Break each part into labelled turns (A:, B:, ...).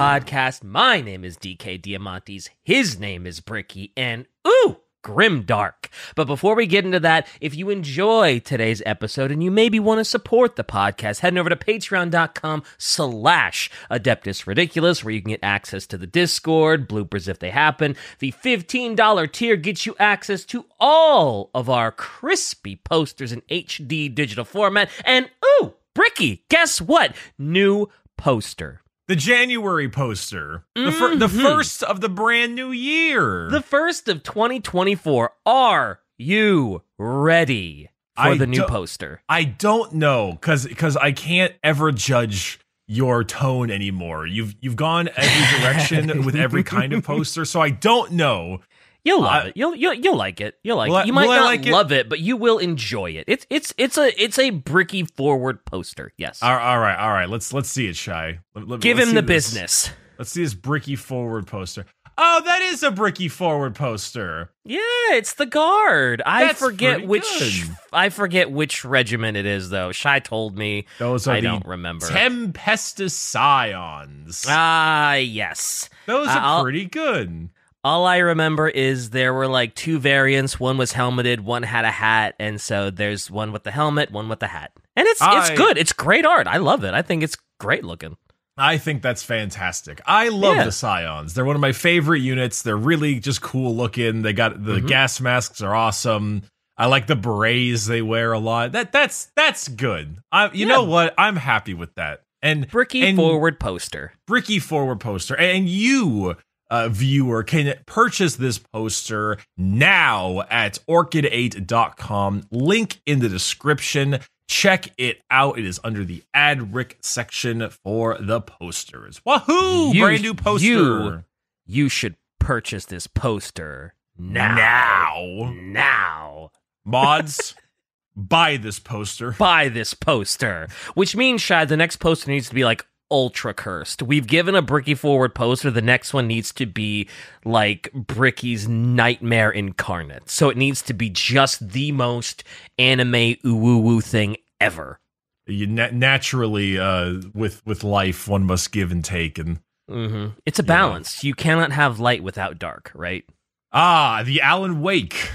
A: Podcast. My name is DK Diamantes. His name is Bricky. And ooh, grim dark. But before we get into that, if you enjoy today's episode and you maybe want to support the podcast, head over to patreon.com slash Adeptus Ridiculous, where you can get access to the Discord, bloopers if they happen. The $15 tier gets you access to all of our crispy posters in HD digital format. And ooh, Bricky, guess what? New poster.
B: The January poster. The, fir- the
A: Mhm.
B: first of the brand new year.
A: The first of 2024. Are you ready for
B: I
A: the new poster?
B: I don't know cuz cuz I can't ever judge your tone anymore. You've you've gone every direction with every kind of poster, so I don't know.
A: You'll love
B: I-
A: it. You'll, you'll you'll like it. You'll like it. You might not
B: like
A: love it, but you will enjoy it. It's it's it's a it's a bricky forward poster. Yes.
B: All all right, all right. Let's let's see it, Shy. Let- let-
A: Give him the
B: this.
A: business.
B: Let's see this bricky forward poster. Oh, that is a bricky forward poster.
A: Yeah, it's the guard. I
B: That's
A: forget which
B: good.
A: I forget which regiment it is though. Shy told me.
B: Those are
A: I
B: the
A: don't remember.
B: Tempestus Scions.
A: Ah, yes.
B: Those
A: uh,
B: are pretty good.
A: All I remember is there were like two variants. One was helmeted, one had a hat, and so there's one with the helmet, one with the hat. And it's it's good. It's great art. I love it. I think it's great looking.
B: I think that's fantastic. I love
A: Yeah.
B: the Scions. They're one of my favorite units. They're really just cool looking. They got the
A: Mhm.
B: gas masks are awesome. I like the berets they wear a lot. That that's that's good. I you
A: Yeah.
B: know what? I'm happy with that. And
A: Bricky
B: and
A: forward poster.
B: Bricky forward poster. And you, uh, viewer, can purchase this poster now at orchid8.com. Link in the description. Check it out. It is under the ad rick section for the posters. Wahoo!
A: You-
B: Brand new poster.
A: you- You should purchase this poster now.
B: Now.
A: Now.
B: Mods, buy this poster.
A: Buy this poster. Which means, Shad, the next poster needs to be like ultra cursed. We've given a Bricky forward poster. The next one needs to be like Bricky's nightmare incarnate. So it needs to be just the most anime woo woo thing ever.
B: You na- naturally, uh, with with life, one must give and take. And
A: hmm It's a balance. You cannot have light without dark, right?
B: ah, the Alan Wake.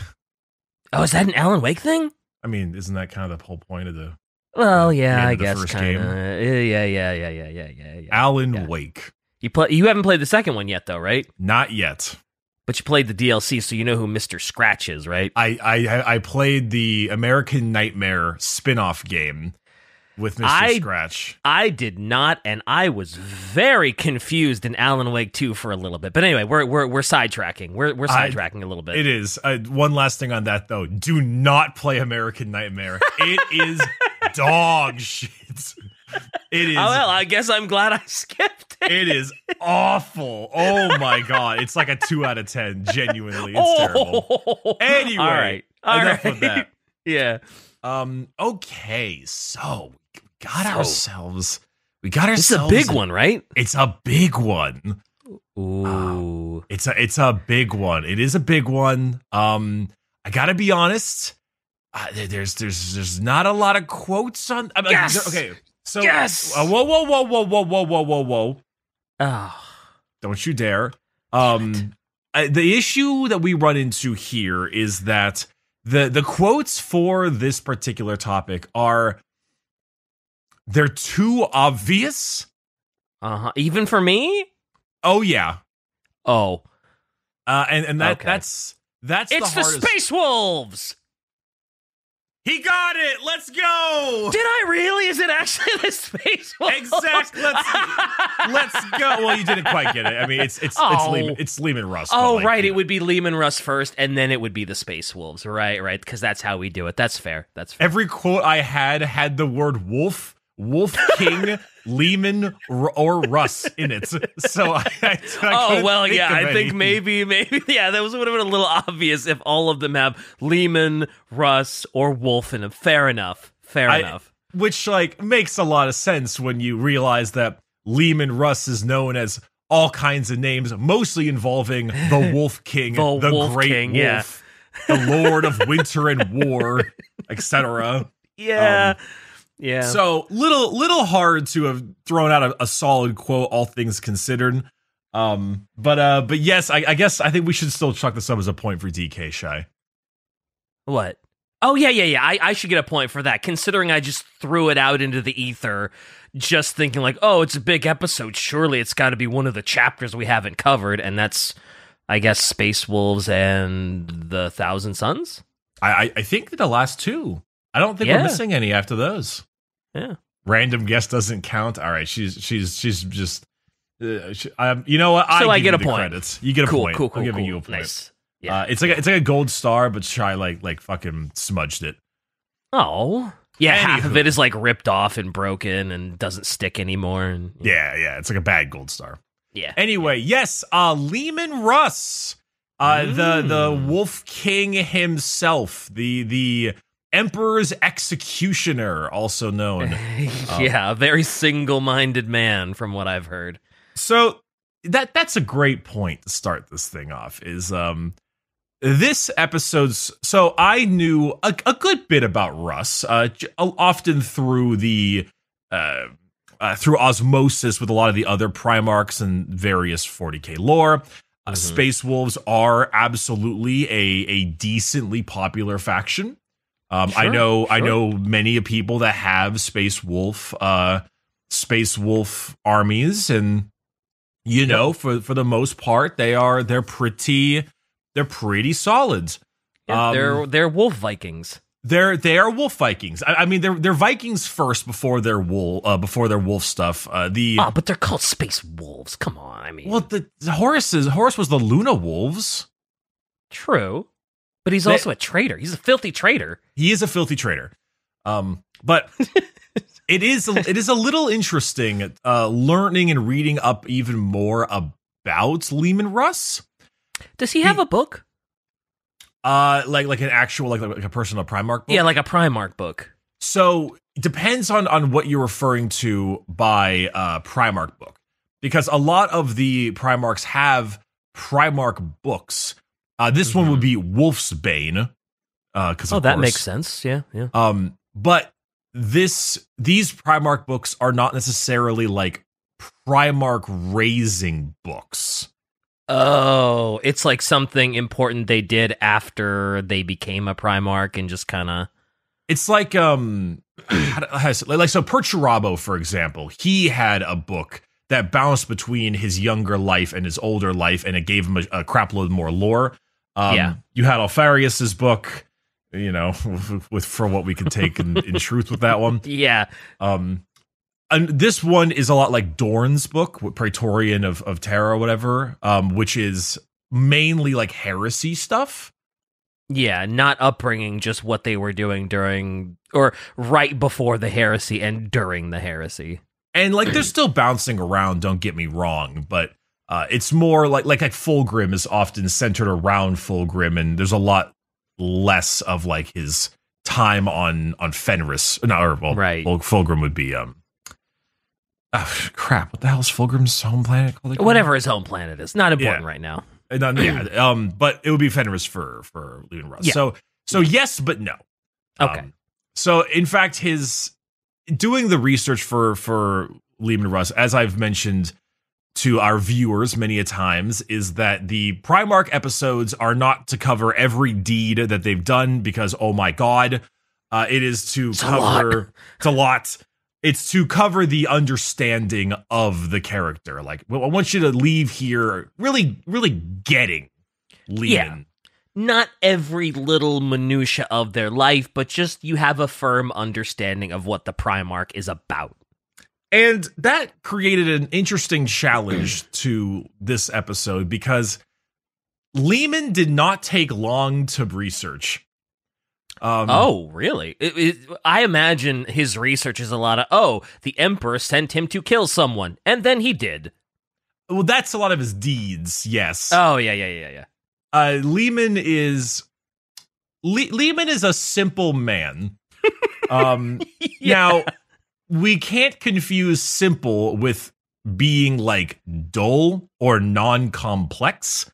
A: Oh, is that an Alan Wake thing?
B: I mean, isn't that kind of the whole point of the
A: Well, yeah, I guess kind of. Yeah, yeah, yeah, yeah, yeah, yeah, yeah.
B: Alan
A: Yeah.
B: Wake?
A: You play. You haven't played the second one yet, though, right?
B: Not yet.
A: But you played the DLC, so you know who Mister Scratch is, right?
B: I I I played the American Nightmare spin-off game with Mr.
A: I-
B: Scratch.
A: I did not, and I was very confused in Alan Wake 2 for a little bit. But anyway, we're we're we're sidetracking. We're we're sidetracking a little bit.
B: It is. Uh, one last thing on that though. Do not play American Nightmare. It is dog shit. It is
A: oh well, I guess I'm glad I skipped it.
B: it is awful. Oh my god. It's like a 2 out of 10 genuinely. It's terrible.
A: Oh.
B: Anyway,
A: all right, all
B: enough
A: right.
B: of that.
A: yeah,
B: Um okay, so we got
A: So-
B: ourselves we got
A: this is a big one, right?
B: It's a big one.
A: Ooh,
B: It's a it's a big one. It is a big one. Um, I gotta be honest. Uh, there's there's there's not a lot of quotes on. I mean,
A: Yes!
B: Okay. So
A: Yes!
B: uh, whoa whoa whoa whoa whoa whoa whoa whoa whoa!
A: oh,
B: Don't you dare. Um, uh, the issue that we run into here is that the the quotes for this particular topic are they're too obvious.
A: uh huh. Even for me.
B: Oh yeah.
A: Oh,
B: Uh, and and that
A: Okay.
B: that's that's
A: it's
B: the
A: the. Space Wolves.
B: He got it. Let's go.
A: Did I really? Is it actually the Space Wolves?
B: Exactly. Let's let's go. Well, you didn't quite get it. I mean, it's it's
A: Oh.
B: it's Leman it's Leman Russ.
A: Oh,
B: like,
A: right. It
B: know.
A: would be Leman Russ first, and then it would be the Space Wolves. Right, right. Because that's how we do it. That's fair. That's fair.
B: Every quote I had had the word wolf, wolf king, Leman, R- or Russ in it. So I, I, I
A: oh well, yeah. I think maybe, maybe, yeah. That was would have been a little obvious if all of them have Leman, Russ, or Wolf in them. Fair enough. Fair
B: I-
A: enough.
B: which like makes a lot of sense when you realize that Leman Russ is known as all kinds of names, mostly involving the Wolf King,
A: The
B: the,
A: Wolf
B: Great
A: King,
B: Wolf,
A: yeah.
B: the Lord of Winter and War, etc.
A: Yeah. Um, yeah.
B: So little little hard to have thrown out a, a solid quote, all things considered. Um, but uh, but yes, I, I guess I think we should still chuck this up as a point for DK Shy.
A: what? Oh yeah, yeah, yeah. I, I should get a point for that, considering I just threw it out into the ether, just thinking like, oh, it's a big episode. Surely it's got to be one of the chapters we haven't covered, and that's, I guess, Space Wolves and the Thousand Suns.
B: I I, I think the last two. I don't think
A: Yeah.
B: we're missing any after those.
A: Yeah.
B: Random guest doesn't count. All right, she's she's she's just. Uh, she, um, you know what?
A: So I get a point.
B: Credits. You get a
A: cool,
B: point.
A: cool, cool,
B: I'm giving
A: cool.
B: you a point.
A: Nice. Yeah.
B: Uh, it's like a, it's like a gold star, but Shy like like fucking smudged it.
A: oh. Yeah, half of it is like ripped off and broken and doesn't stick anymore. And
B: Yeah, yeah, it's like a bad gold star.
A: yeah.
B: Anyway, yes, uh Leman Russ, uh the the
A: Mm.
B: Wolf King himself, the the Emperor's executioner, also known.
A: yeah, a very single-minded man, from what I've heard.
B: so that that's a great point to start this thing off. Is um this episode's so I knew a, a good bit about Russ, uh, often through the uh, uh, through osmosis with a lot of the other Primarchs and various 40k lore. Uh,
A: Mhm.
B: Space Wolves are absolutely a a decently popular faction. Um, I
A: Sure,
B: know I know many people that have Space Wolf uh, Space Wolf armies, and you know for for the most part they are they're pretty they're pretty solid.
A: Yeah,
B: Um,
A: they're they're wolf Vikings.
B: They're they are wolf Vikings. I, I mean they're they're Vikings first before their wool uh, before their wolf stuff. Uh, the
A: Oh, but they're called space wolves. Come on, I mean,
B: well the, the Horus is Horus was the Luna wolves.
A: true, but he's also a traitor. He's a filthy traitor.
B: He is a filthy traitor. Um, but it is it is a little interesting uh, learning and reading up even more about Leman Russ.
A: Does he have
B: He-
A: a book?
B: Uh, like like an actual like like a personal Primarch Book.
A: Yeah, like a Primarch book.
B: So it depends on on what you're referring to by uh Primarch book. Because a lot of the Primarchs have Primarch books. Uh this one would be Wolfsbane. Uh
A: Oh, that makes sense. Yeah, yeah.
B: Um but this these Primarch books are not necessarily like Primarch raising books.
A: Oh, it's like something important they did after they became a Primarch and just kind of.
B: It's like um how do- how say- like so Perturabo, for example, he had a book that bounced between his younger life and his older life, and it gave him a, a crapload more lore. Um,
A: Yeah.
B: you had Alpharius's book, you know, with for what we can take in, in truth with that one.
A: Yeah.
B: Um, and this one is a lot like Dorn's book, Praetorian of of Terra, or whatever, um, which is mainly like heresy stuff.
A: Yeah, not upbringing, just what they were doing during or right before the heresy and during the heresy.
B: and like they're still bouncing around don't get me wrong but uh it's more like like like fulgrim is often centered around fulgrim and there's a lot less of like his time on on fenris no or well
A: Right.
B: Ful- fulgrim would be um ah, crap what the hell is fulgrim's home planet called again?
A: Whatever his home planet is, not important
B: Yeah.
A: right now.
B: Then, yeah um but it would be fenris for for Leman Russ.
A: Yeah.
B: so so yes but no
A: Okay.
B: um, so in fact, his doing the research for for Leman Russ, as I've mentioned to our viewers many a times, is that the Primarch episodes are not to cover every deed that they've done because oh my god, uh, it is to
A: It's a
B: cover it's a lot. It's to cover the understanding of the character. Like, well, I want you to leave here really, really getting Leman.
A: Yeah. Not every little minutia of their life, but just you have a firm understanding of what the Primarch is about.
B: And that created an interesting challenge to this episode because Leman did not take long to research. Um,
A: oh, really? It- it- I imagine his research is a lot of, oh, the Emperor sent him to kill someone, and then he did.
B: well, that's a lot of his deeds. Yes,
A: Oh, yeah, yeah, yeah, yeah.
B: uh, Leman is Le- Leman is a simple man. um, Now, we can't confuse simple with being like dull or non-complex.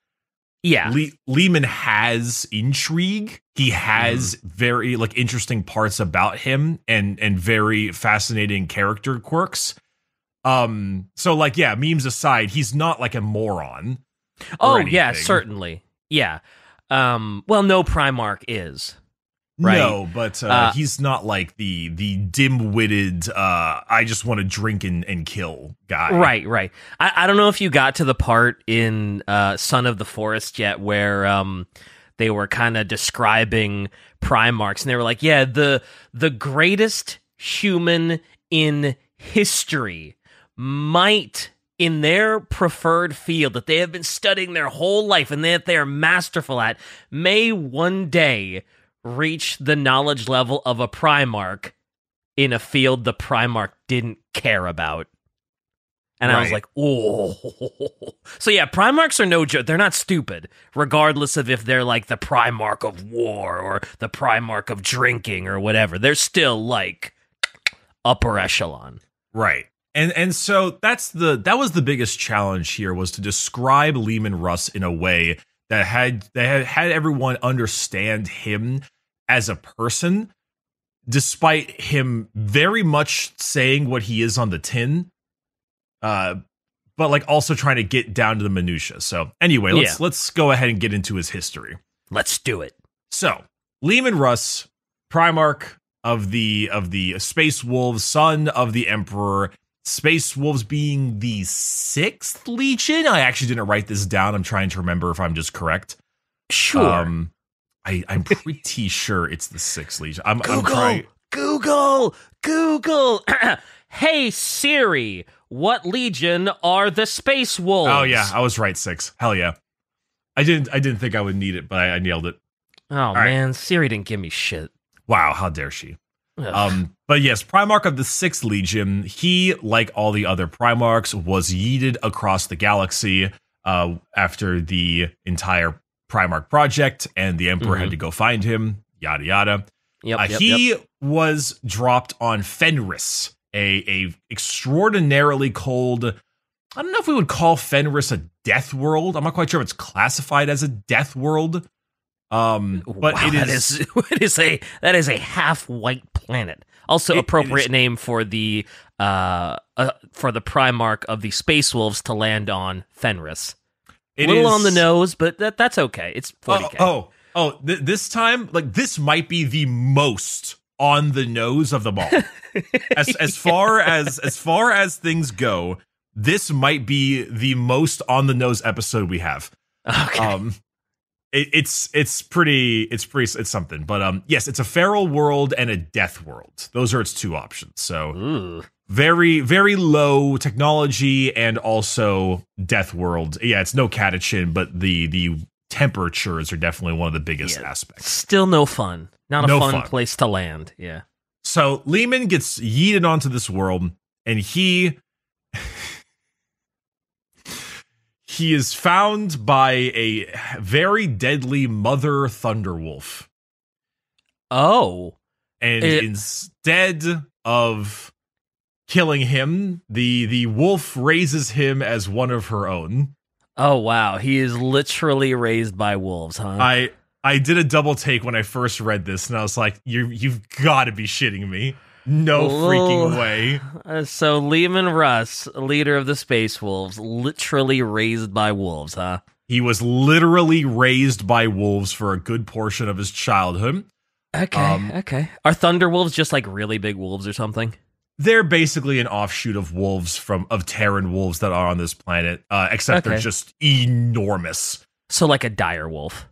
A: Yeah.
B: Le- Leman has intrigue. He has very like interesting parts about him and and very fascinating character quirks. Um so like yeah, memes aside, he's not like a moron.
A: oh, yeah, certainly. Yeah. Um, well, no Primarch is. Right.
B: No, but uh,
A: Uh,
B: he's not like the the dim-witted uh I just want to drink and, and kill guy.
A: Right, right. I, I don't know if you got to the part in uh, Son of the Forest yet where um, they were kind of describing Primarchs, and they were like, "Yeah, the the greatest human in history might." In their preferred field that they have been studying their whole life and that they are masterful at, may one day reach the knowledge level of a Primarch in a field the Primarch didn't care about. And I was like, oh. So yeah, Primarchs are no joke. They're not stupid, regardless of if they're like the Primarch of war or the Primarch of drinking or whatever. They're still like upper echelon.
B: Right. And and so that's the that was the biggest challenge here was to describe Leman Russ in a way that had that had, had everyone understand him as a person despite him very much saying what he is on the tin uh but like also trying to get down to the minutia. So anyway, let's
A: Yeah.
B: let's go ahead and get into his history.
A: Let's do it.
B: So Leman Russ, Primarch of the of the Space Wolves, son of the Emperor. Space Wolves being the sixth Legion. I actually didn't write this down. I'm trying to remember if I'm just correct.
A: Sure.
B: Um, I, I'm pretty sure it's the sixth Legion. I'm, I'm
A: Google,
B: trying.
A: Google, Google. hey Siri, what legion are the Space Wolves?
B: Oh yeah, I was right. Six. Hell yeah. I didn't. I didn't think I would need it, but I, I nailed it.
A: Oh
B: right.
A: man, Siri didn't give me shit.
B: Wow, how dare she?
A: Ugh.
B: Um, but yes, Primarch of the Sixth Legion, he, like all the other Primarchs, was yeeted across the galaxy uh, after the entire Primarch project, and the Emperor had
A: Mhm.
B: to go find him. Yada yada.
A: yep,
B: Uh,
A: yep,
B: he
A: yep.
B: was dropped on Fenris, a a extraordinarily cold. I don't know if we would call Fenris a death world. I'm not quite sure if it's classified as a death world. Um, but
A: wow,
B: it
A: that
B: is,
A: is it is a that is a half white planet. Also,
B: It-
A: appropriate name for the uh, uh for the Primarch of the Space Wolves to land on Fenris.
B: it
A: Little
B: is-
A: on the nose, but that that's okay. It's 40k.
B: Oh, oh, oh th- this time, like this might be the most on the nose of them all. as as far as as far as things go, this might be the most on the nose episode we have.
A: okay.
B: Um, it, it's it's pretty it's pretty it's something. But um, yes, it's a feral world and a death world. Those are its two options. So
A: Ooh.
B: very very low technology and also death world. Yeah, it's no Catachan, but the the temperatures are definitely one of the biggest
A: Yeah.
B: aspects.
A: Still no fun. Not a
B: No
A: fun,
B: fun.
A: place to land. Yeah.
B: So Leman gets yeeted onto this world, and he he is found by a very deadly mother thunderwolf,
A: Oh.
B: and
A: It-
B: instead of killing him, the the wolf raises him as one of her own.
A: Oh wow. He is literally raised by wolves, huh?
B: I I did a double take when I first read this, and I was like, "You you've got to be shitting me! No freaking way!"
A: Uh, so Leman Russ, leader of the Space Wolves, literally raised by wolves, huh?
B: He was literally raised by wolves for a good portion of his childhood.
A: Okay,
B: Um,
A: okay. Are Thunder Wolves just like really big wolves or something?
B: They're basically an offshoot of wolves from of Terran wolves that are on this planet, uh, except they're just enormous.
A: So like a dire wolf.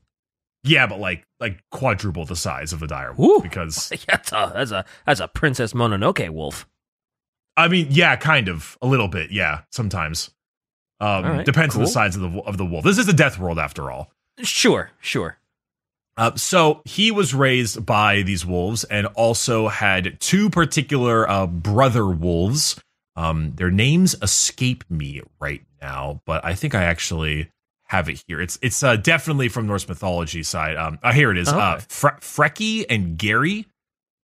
B: Yeah, but like like quadruple the size of a dire
A: Ooh.
B: wolf. Because
A: that's a that's a that's a Princess Mononoke wolf.
B: I mean, yeah, kind of a little bit. Yeah, sometimes. Um,
A: right,
B: depends on the size of the of the wolf. This is a death world after all.
A: Sure, sure.
B: Uh, so he was raised by these wolves and also had two particular uh, brother wolves. Um, their names escape me right now, but I think I actually have it here. It's it's uh, definitely from Norse mythology side. Um, uh, here it is. Uh, Fre- Freki and Gary.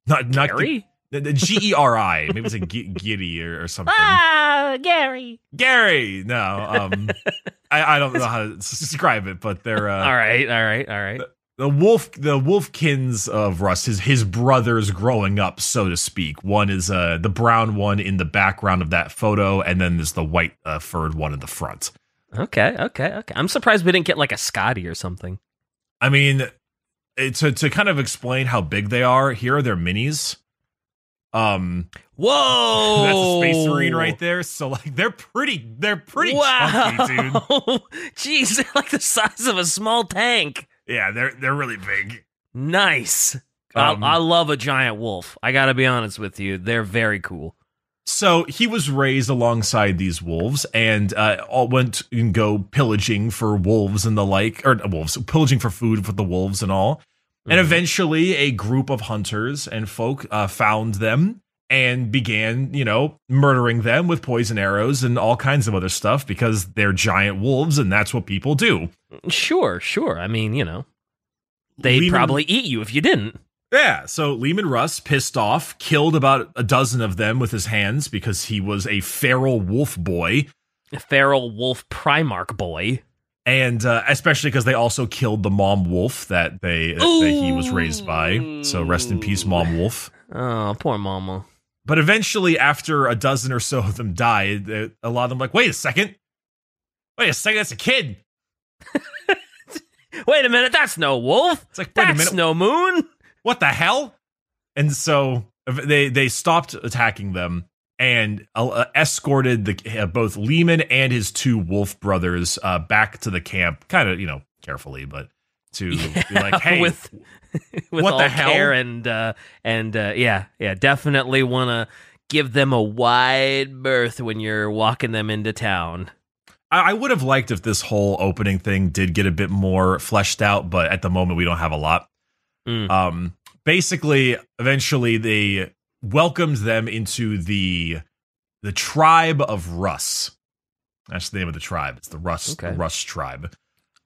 B: Not not
A: Gary?
B: The, the G E R I. Maybe it's a G- Giddy or, or something.
A: Ah, Gary.
B: Gary. No, um, I, I don't know how to describe it, but they're uh,
A: all right, all right, all right.
B: the wolf the wolfkins of Russ, his his brothers growing up, so to speak. One is uh the brown one in the background of that photo, and then there's the white uh, furred one in the front.
A: Okay, okay, okay. I'm surprised we didn't get like a Scotty or something.
B: I mean, it, to to kind of explain how big they are, here are their minis. Um,
A: Whoa,
B: that's a space marine right there. So like they're pretty, they're pretty
A: wow.
B: chunky, dude.
A: Jeez, they're like the size of a small tank.
B: Yeah, they're they're really big.
A: Nice.
B: Um,
A: I, I love a giant wolf. I got to be honest with you. They're very cool.
B: So he was raised alongside these wolves and uh, all went and go pillaging for wolves and the like, or wolves, pillaging for food for the wolves and all. And
A: Mhm.
B: eventually, a group of hunters and folk uh, found them and began, you know, murdering them with poison arrows and all kinds of other stuff because they're giant wolves and that's what people do.
A: Sure, sure. I mean, you know, they'd probably eat you if you didn't.
B: Yeah, so Leman Russ, pissed off, killed about a dozen of them with his hands because he was a feral wolf boy.
A: A feral wolf Primarch boy.
B: and uh, especially because they also killed the mom wolf that they that he was raised by. So rest in peace, mom wolf.
A: Oh, poor mama.
B: But eventually, after a dozen or so of them died, uh, a lot of them like, wait a second, wait a second, that's a kid.
A: Wait a minute, that's no wolf.
B: It's like, wait a
A: That's
B: minute,
A: no moon.
B: What the hell? And so they they stopped attacking them and uh, escorted the uh, both Leman and his two wolf brothers uh, back to the camp, kind of you know carefully, but to be like, hey,
A: with with
B: what the hell?
A: and uh, and uh, yeah, yeah, definitely want to give them a wide berth when you're walking them into town.
B: I I would have liked if this whole opening thing did get a bit more fleshed out, but at the moment we don't have a lot.
A: Mm.
B: Um, basically, eventually they welcomed them into the the tribe of Russ. That's the name of the tribe. It's the Russ
A: Okay.
B: the Russ tribe.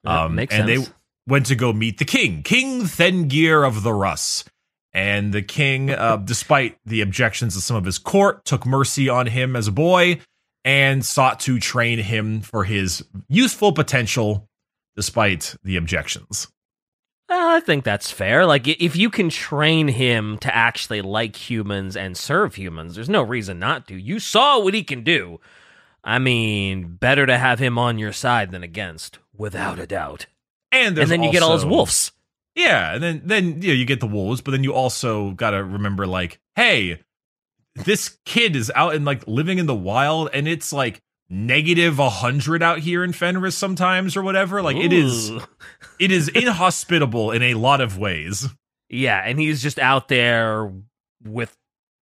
A: Yeah,
B: Um,
A: makes
B: and
A: sense.
B: they went to go meet the king, King Thengir of the Russ. And the king, uh, despite the objections of some of his court, took mercy on him as a boy and sought to train him for his useful potential, despite the objections.
A: Well, I think that's fair. Like, if you can train him to actually like humans and serve humans, there's no reason not to. You saw what he can do. I mean, better to have him on your side than against, without a doubt.
B: And,
A: and then you get all his wolves.
B: Yeah, and then then you know, you get the wolves, but then you also got to remember like, hey, this kid is out and like living in the wild and it's like negative 100 out here in Fenris sometimes or whatever. Like it is it is inhospitable in a lot of ways.
A: Yeah, and he's just out there with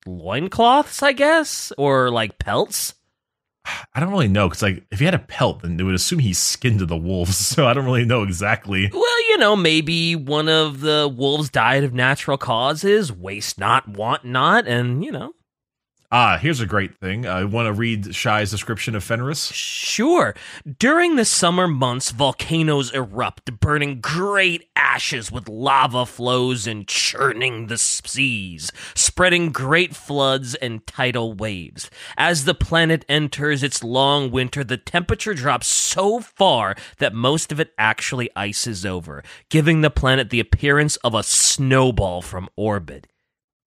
A: loincloths, I guess, or like pelts.
B: I don't really know cuz like if he had a pelt then they would assume he's skinned to the wolves. So I don't really know exactly.
A: Well, you know, maybe one of the wolves died of natural causes, waste not, want not, and you know,
B: Ah, here's a great thing. I want to read Shai's description of Fenris.
A: Sure. During the summer months, volcanoes erupt, burning great ashes with lava flows and churning the seas, spreading great floods and tidal waves. As the planet enters its long winter, the temperature drops so far that most of it actually ices over, giving the planet the appearance of a snowball from orbit.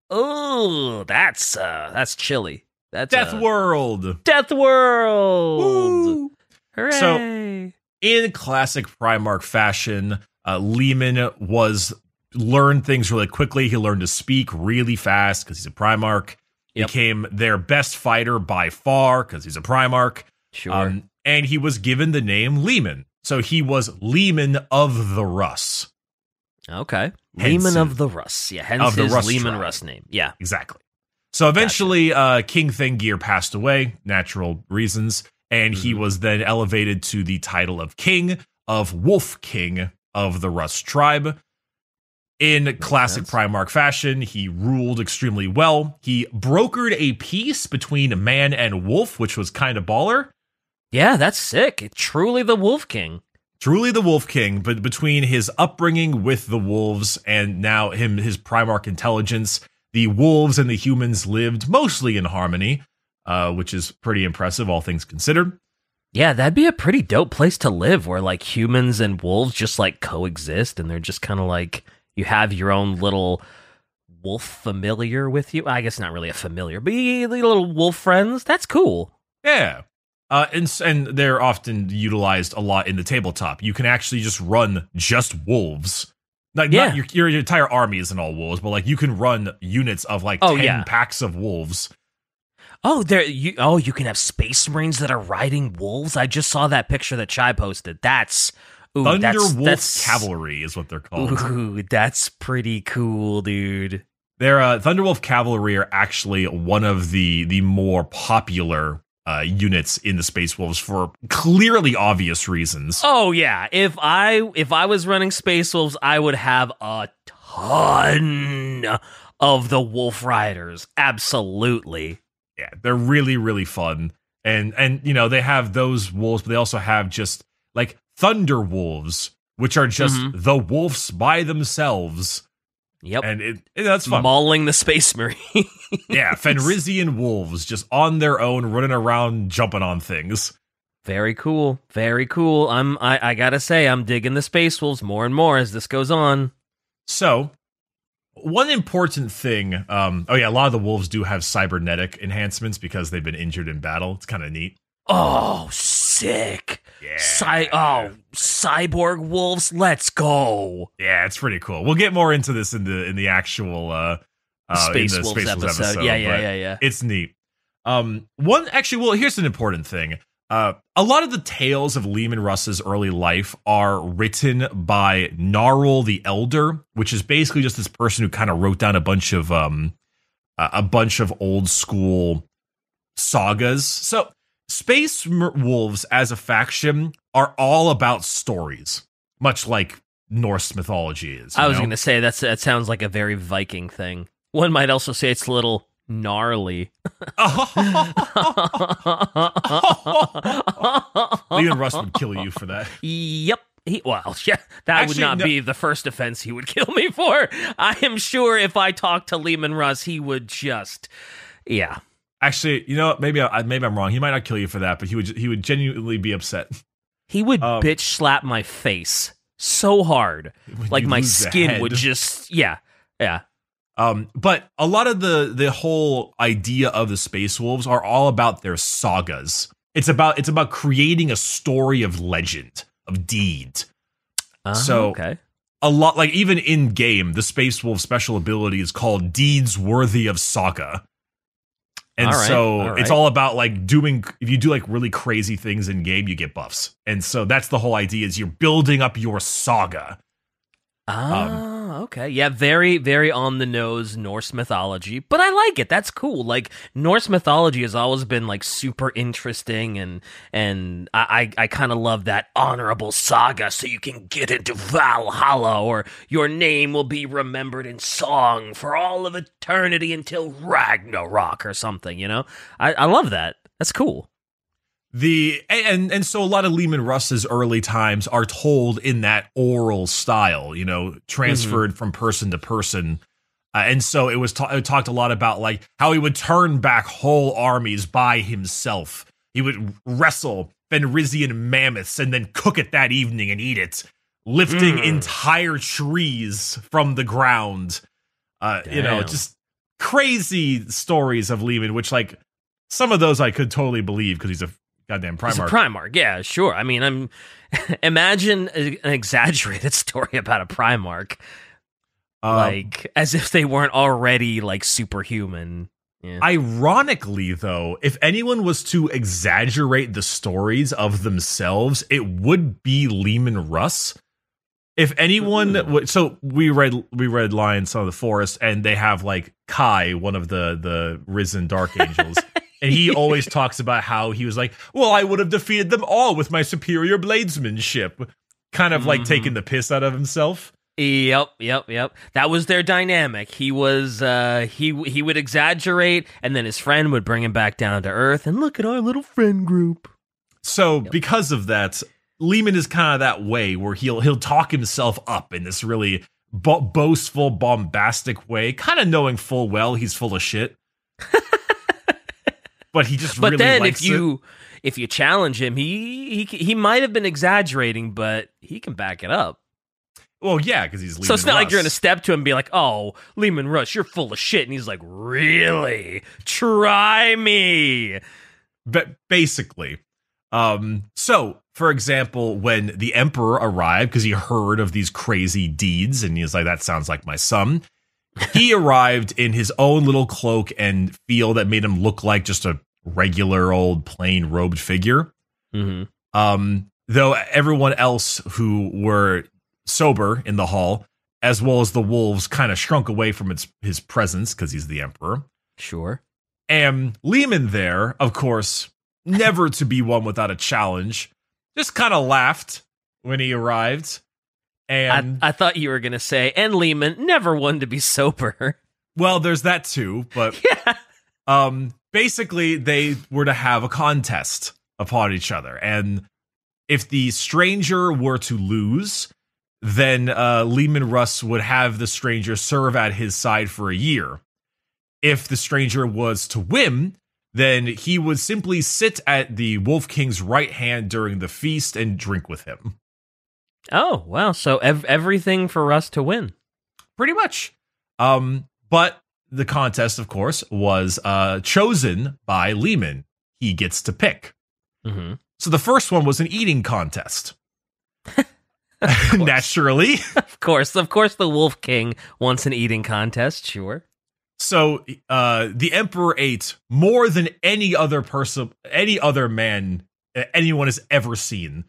A: Oh, that's uh that's chilly. That's
B: Death
A: uh,
B: World.
A: Death World.
B: Woo.
A: Hooray!
B: in classic Primarch fashion, uh, Leman was learned things really quickly. He learned to speak really fast because he's a Primarch.
A: Yep.
B: Became their best fighter by far because he's a Primarch.
A: sure.
B: Um, and he was given the name Leman. So he was Leman of the Russ.
A: okay.
B: Hence Leman
A: of the Russ. Yeah, hence
B: of the
A: his
B: Russ
A: Leman
B: tribe.
A: Russ name. Yeah.
B: Exactly. So eventually, uh, King Thengir passed away, natural reasons, and he
A: Mhm.
B: was then elevated to the title of King of Wolf King of the Russ tribe. In classic
A: sense.
B: Primarch fashion, he ruled extremely well. He brokered a peace between man and wolf, which was kind of baller.
A: Yeah, that's sick. Truly the Wolf King.
B: Truly the Wolf King, but between his upbringing with the wolves and now him his Primarch intelligence, the wolves and the humans lived mostly in harmony, uh, which is pretty impressive, all things considered.
A: Yeah, that'd be a pretty dope place to live where like humans and wolves just like coexist and they're just kind of like you have your own little wolf familiar with you. I guess not really a familiar, but you, little wolf friends. That's cool.
B: Yeah. Uh, and and they're often utilized a lot in the tabletop. You can actually just run just wolves. Like
A: Yeah.
B: not your, your your entire army isn't all wolves, but like you can run units of like
A: Oh,
B: ten
A: yeah.
B: packs of wolves.
A: Oh, there you oh, you can have space marines that are riding wolves. I just saw that picture that Chai posted. That's ooh,
B: Thunder
A: that's,
B: Wolf
A: that's,
B: Cavalry is what they're called.
A: Ooh, that's pretty cool, dude.
B: Their uh, Thunderwolf Cavalry are actually one of the the more popular uh, units in the Space Wolves for clearly obvious reasons.
A: Oh yeah, if I if I was running Space Wolves, I would have a ton of the Wolf Riders. Absolutely.
B: Yeah, they're really really fun, and and you know they have those wolves, but they also have just like Thunder Wolves, which are just
A: Mhm.
B: the wolves by themselves,
A: Yep.
B: and it, it- that's fun.
A: Mauling the Space Marine.
B: yeah, Fenrisian wolves just on their own, running around, jumping on things.
A: Very cool. Very cool. I'm I, I gotta say, I'm digging the Space Wolves more and more as this goes on.
B: So, one important thing. Um, oh yeah, a lot of the wolves do have cybernetic enhancements because they've been injured in battle. It's kind of neat.
A: Oh, sick.
B: Yeah.
A: Cy- oh, cyborg wolves, let's go.
B: yeah, it's pretty cool. We'll get more into this in the in the actual uh, uh
A: Space
B: in the
A: Wolves
B: Space Wolves
A: episode. Yeah, yeah, yeah, yeah.
B: It's neat. Um, one actually, well, here's an important thing. Uh, a lot of the tales of Leman Russ's early life are written by Gnarl the Elder, which is basically just this person who kind of wrote down a bunch of um, a bunch of old school sagas. So, Space Wolves as a faction are all about stories, much like Norse mythology is.
A: I was going to say that's that sounds like a very Viking thing. One might also say it's a little gnarly.
B: Leon Russ would kill you for that.
A: Yep. He, well, yeah, that would not
B: no-
A: be the first offense he would kill me for. I am sure if I talked to Leman Russ, he would just, yeah.
B: Actually, you know, maybe I, maybe I'm wrong. He might not kill you for that, but he would he would genuinely be upset.
A: He would
B: Um,
A: bitch slap my face so hard. Like my skin would just, yeah, yeah.
B: Um, but a lot of the the whole idea of the Space Wolves are all about their sagas. It's about it's about creating a story of legend of deed.
A: Uh,
B: So-
A: okay.
B: A lot like even in game, the Space Wolf special ability is called Deeds Worthy of Saga. And
A: All right,
B: so
A: all
B: it's all about like doing if you do like really crazy things in game, you get buffs. And so that's the whole idea is you're building up your saga.
A: Ah, Oh, okay. Yeah, very, very on the nose Norse mythology, but I like it. That's cool. Like Norse mythology has always been like super interesting, and and I I, I kind of love that honorable saga, so you can get into Valhalla, or your name will be remembered in song for all of eternity until Ragnarok or something. You know, I I love that. That's cool.
B: The and and so a lot of Leman Russ's early times are told in that oral style, you know, transferred from person to person. Uh, and so it was ta- it talked a lot about like how he would turn back whole armies by himself. He would wrestle Fenrisian mammoths and then cook it that evening and eat it, lifting
A: Mm.
B: entire trees from the ground. Uh, you know, just crazy stories of Leman, which like some of those I could totally believe because he's a goddamn
A: Primarch. It's.
B: Primarch,
A: yeah, sure. I mean, I'm imagine an exaggerated story about a Primarch,
B: Um,
A: like as if they weren't already like superhuman. Yeah.
B: Ironically, though, if anyone was to exaggerate the stories of themselves, it would be Leman Russ. If anyone, so we read we read Lions of the Forest, and they have like Kai, one of the the risen Dark Angels, and he always talks about how he was like, "Well, I would have defeated them all with my superior bladesmanship," kind of like
A: Mhm.
B: taking the piss out of himself.
A: Yep, yep, yep. That was their dynamic. He was uh he he would exaggerate and then his friend would bring him back down to earth and look at our little friend group.
B: So because of that, Leman is kind of that way where he'll he'll talk himself up in this really bo- boastful, bombastic way, kind of knowing full well he's full of shit. but he just
A: But
B: really
A: then
B: likes
A: if you if you challenge him, he he he might have been exaggerating, but he can back it up.
B: Well, yeah, because he's
A: so it's not like you're gonna step to him and be like, "Oh, Leman Rush, you're full of shit," and he's like, "Really? Try me."
B: But basically, um, so for example, when the emperor arrived, because he heard of these crazy deeds, and he's like, "That sounds like my son." He arrived in his own little cloak and feel that made him look like just a regular old plain robed figure.
A: Mm-hmm.
B: Um, though everyone else who were sober in the hall, as well as the wolves, kind of shrunk away from its his presence because he's the emperor.
A: Sure.
B: And Leman there, of course, never to be one without a challenge, just kind of laughed when he arrived. And
A: I, I thought you were gonna say, and Leman never one to be sober.
B: well, there's that too, but
A: yeah.
B: um basically they were to have a contest upon each other. And if the stranger were to lose, then uh Leman Russ would have the stranger serve at his side for a year. If the stranger was to win, then he would simply sit at the Wolf King's right hand during the feast and drink with him.
A: Oh wow! So ev- everything for us to win.
B: Pretty much. Um, but the contest, of course, was uh chosen by Leman. He gets to pick.
A: Mm-hmm.
B: So the first one was an eating contest. Naturally.
A: Of course, of course, the Wolf King wants an eating contest. Sure.
B: So uh the emperor ate more than any other person any other man uh, anyone has ever seen.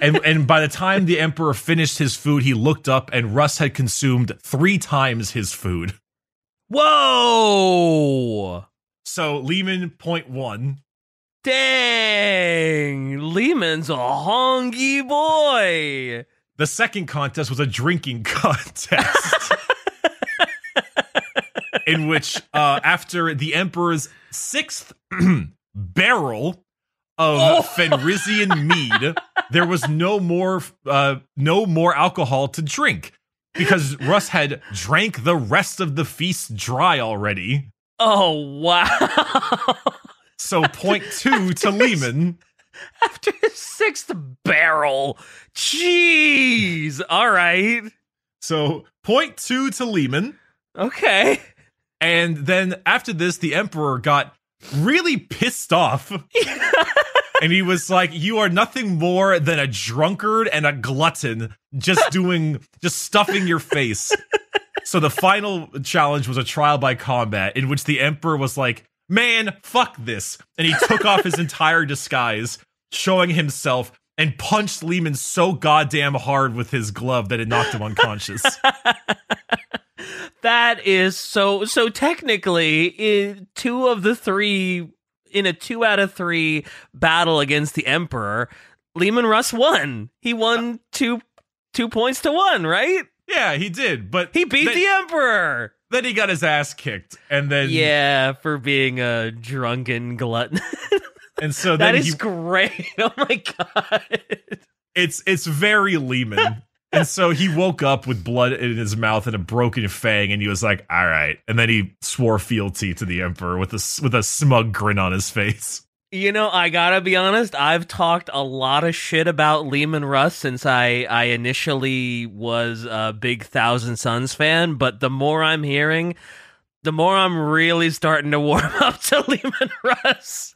B: And and by the time the emperor finished his food, he looked up and Russ had consumed 3 times his food.
A: Whoa!
B: So Leman point 1
A: Dang! Leman's a hongy boy.
B: The second contest was a drinking contest. in which, uh, after the Emperor's sixth barrel of
A: Oh.
B: Fenrisian mead, there was no more, uh, no more alcohol to drink because Russ had drank the rest of the feast dry already.
A: Oh wow!
B: So point two to Leman.
A: After his sixth barrel, jeez. All right.
B: So point two to Leman.
A: Okay.
B: And then after this, the Emperor got really pissed off. and he was like, You are nothing more than a drunkard and a glutton, just doing, just stuffing your face. So the final challenge was a trial by combat in which the Emperor was like, Man, fuck this. And he took off his entire disguise, showing himself. And punched Leman so goddamn hard with his glove that it knocked him unconscious.
A: That is so. So technically, in two of the three in a two out of three battle against the Emperor, Leman Russ won. He won uh. two two points to one. Right?
B: yeah, he did. But
A: He beat
B: then-
A: the Emperor.
B: then he got his ass kicked and then
A: Yeah, for being a drunken glutton.
B: and so
A: that is
B: he,
A: great. Oh my god.
B: it's it's very Leman. And so he woke up with blood in his mouth and a broken fang and he was like all right and then he swore fealty to the emperor with a with a smug grin on his face
A: You know, I gotta be honest. I've talked a lot of shit about Leman Russ since I I initially was a big Thousand Suns fan. But the more I'm hearing, the more I'm really starting to warm up to Leman Russ.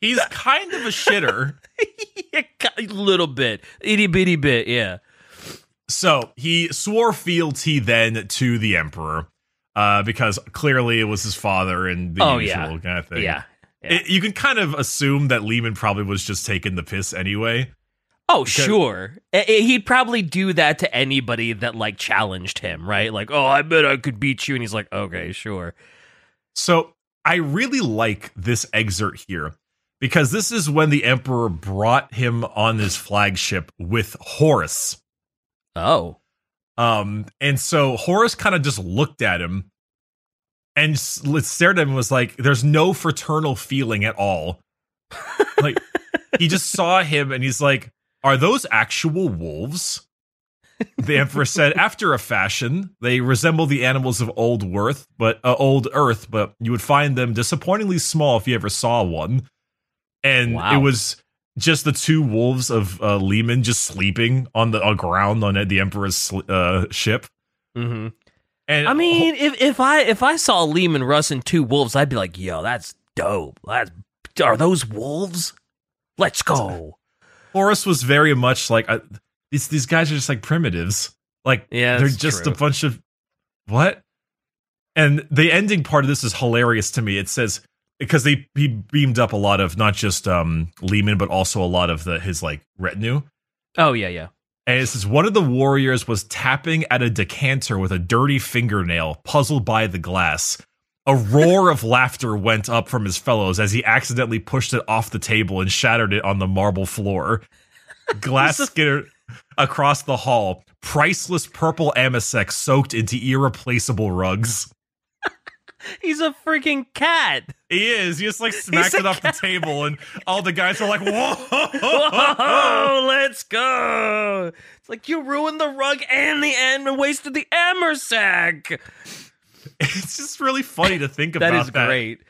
B: he's kind of a shitter
A: a little bit, itty bitty bit, yeah.
B: So he swore fealty then to the emperor uh because clearly it was his father and the
A: Oh,
B: usual
A: yeah.
B: kind of thing
A: Yeah. yeah.
B: It- you can kind of assume that Leman probably was just taking the piss anyway
A: Oh, sure. He'd probably do that to anybody that like challenged him, right? Like, oh, I bet I could beat you, and he's like, okay, sure.
B: So I really like this excerpt here because this is when the emperor brought him on his flagship with Horus.
A: Oh,
B: Um, and so Horus kind of just looked at him and stared at him and was like, "There's no fraternal feeling at all." like he just saw him and he's like, "Are those actual wolves?" the emperor said, "After a fashion, they resemble the animals of old Worth, but uh, old Earth, but you would find them disappointingly small if you ever saw one." And
A: Wow.
B: it was just the two wolves of uh, Leman just sleeping on the uh, ground on the emperor's sl- uh, ship.
A: hmm
B: And
A: I mean, if if I if I saw Leman Russ and two wolves, I'd be like, "Yo, that's dope. That's are those wolves? Let's go."
B: Horus was very much like I, these these guys are just like primitives. Like
A: Yeah,
B: they're just
A: true.
B: a bunch of what? And the ending part of this is hilarious to me. It says because they he beamed up a lot of not just um Leman but also a lot of the his like retinue.
A: Oh yeah, yeah.
B: And it says one of the warriors was tapping at a decanter with a dirty fingernail, puzzled by the glass. A roar of laughter went up from his fellows as he accidentally pushed it off the table and shattered it on the marble floor. Glass skittered across the hall, priceless purple amasec soaked into irreplaceable rugs.
A: He's a freaking cat.
B: He is. He just like smacked it off the table, and all the guys are like, "Whoa!"
A: Whoa, let's go. It's like you ruined the rug and the end and wasted the Amasec.
B: it's just really funny to think
A: That
B: about
A: is great.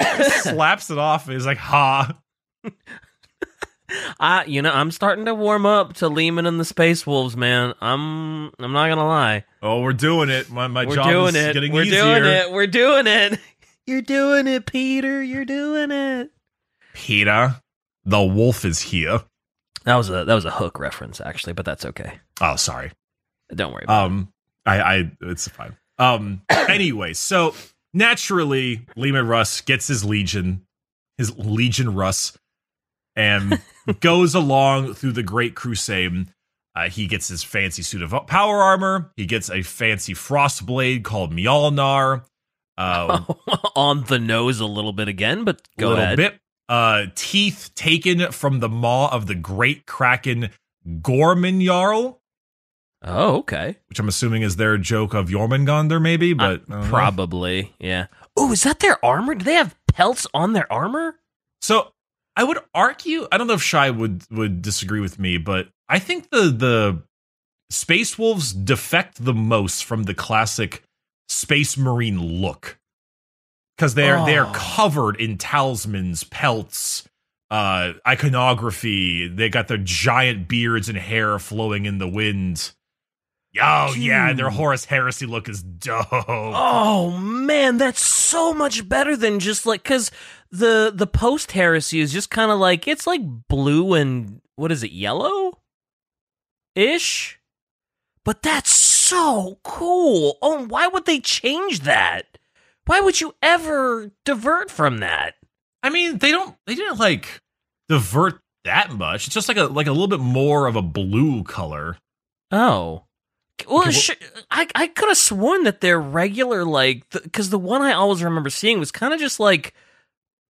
B: slaps it off and is like, "Ha!"
A: I, you know, I'm starting to warm up to Leman and the Space Wolves, man. I'm, I'm not gonna lie.
B: Oh, we're doing it. My my
A: We're
B: job
A: doing
B: is
A: it.
B: getting
A: We're
B: easier.
A: doing it. We're doing it. You're doing it, Peter. You're doing it.
B: Peter, the wolf is here.
A: That was a that was a hook reference, actually, but that's okay.
B: Oh, sorry.
A: Don't worry. About
B: Um, I, I, it's fine. Um, anyway, so naturally, Leman Russ gets his legion, his legion Russ, and goes along through the Great Crusade. Uh, he gets his fancy suit of power armor. He gets a fancy frost blade called Mjolnir. Uh,
A: on the nose a little bit again, but go
B: little
A: ahead.
B: bit. Uh, teeth taken from the maw of the great kraken Gorman Jarl,
A: Oh, okay.
B: which I'm assuming is their joke of Jormungandr, maybe, but I don't know.
A: Probably, yeah. Oh, is that their armor? Do they have pelts on their armor?
B: So I would argue. I don't know if Shy would would disagree with me, but I think the the Space Wolves defect the most from the classic Space Marine look because they're they're
A: Oh.
B: covered in talismans, pelts, uh, iconography. They got their giant beards and hair flowing in the wind. Oh yeah, their Horus Heresy look is dope.
A: Oh man, that's so much better than just like because the the post heresy is just kind of like it's like blue and what is it yellow ish, but that's so cool. Oh, why would they change that? Why would you ever divert from that?
B: I mean, they don't they didn't like divert that much. It's just like a like a little bit more of a blue color.
A: Oh. Well,
B: Okay, wh-
A: sh- I I could have sworn that they're regular, like, because the one I always remember seeing was kind of just like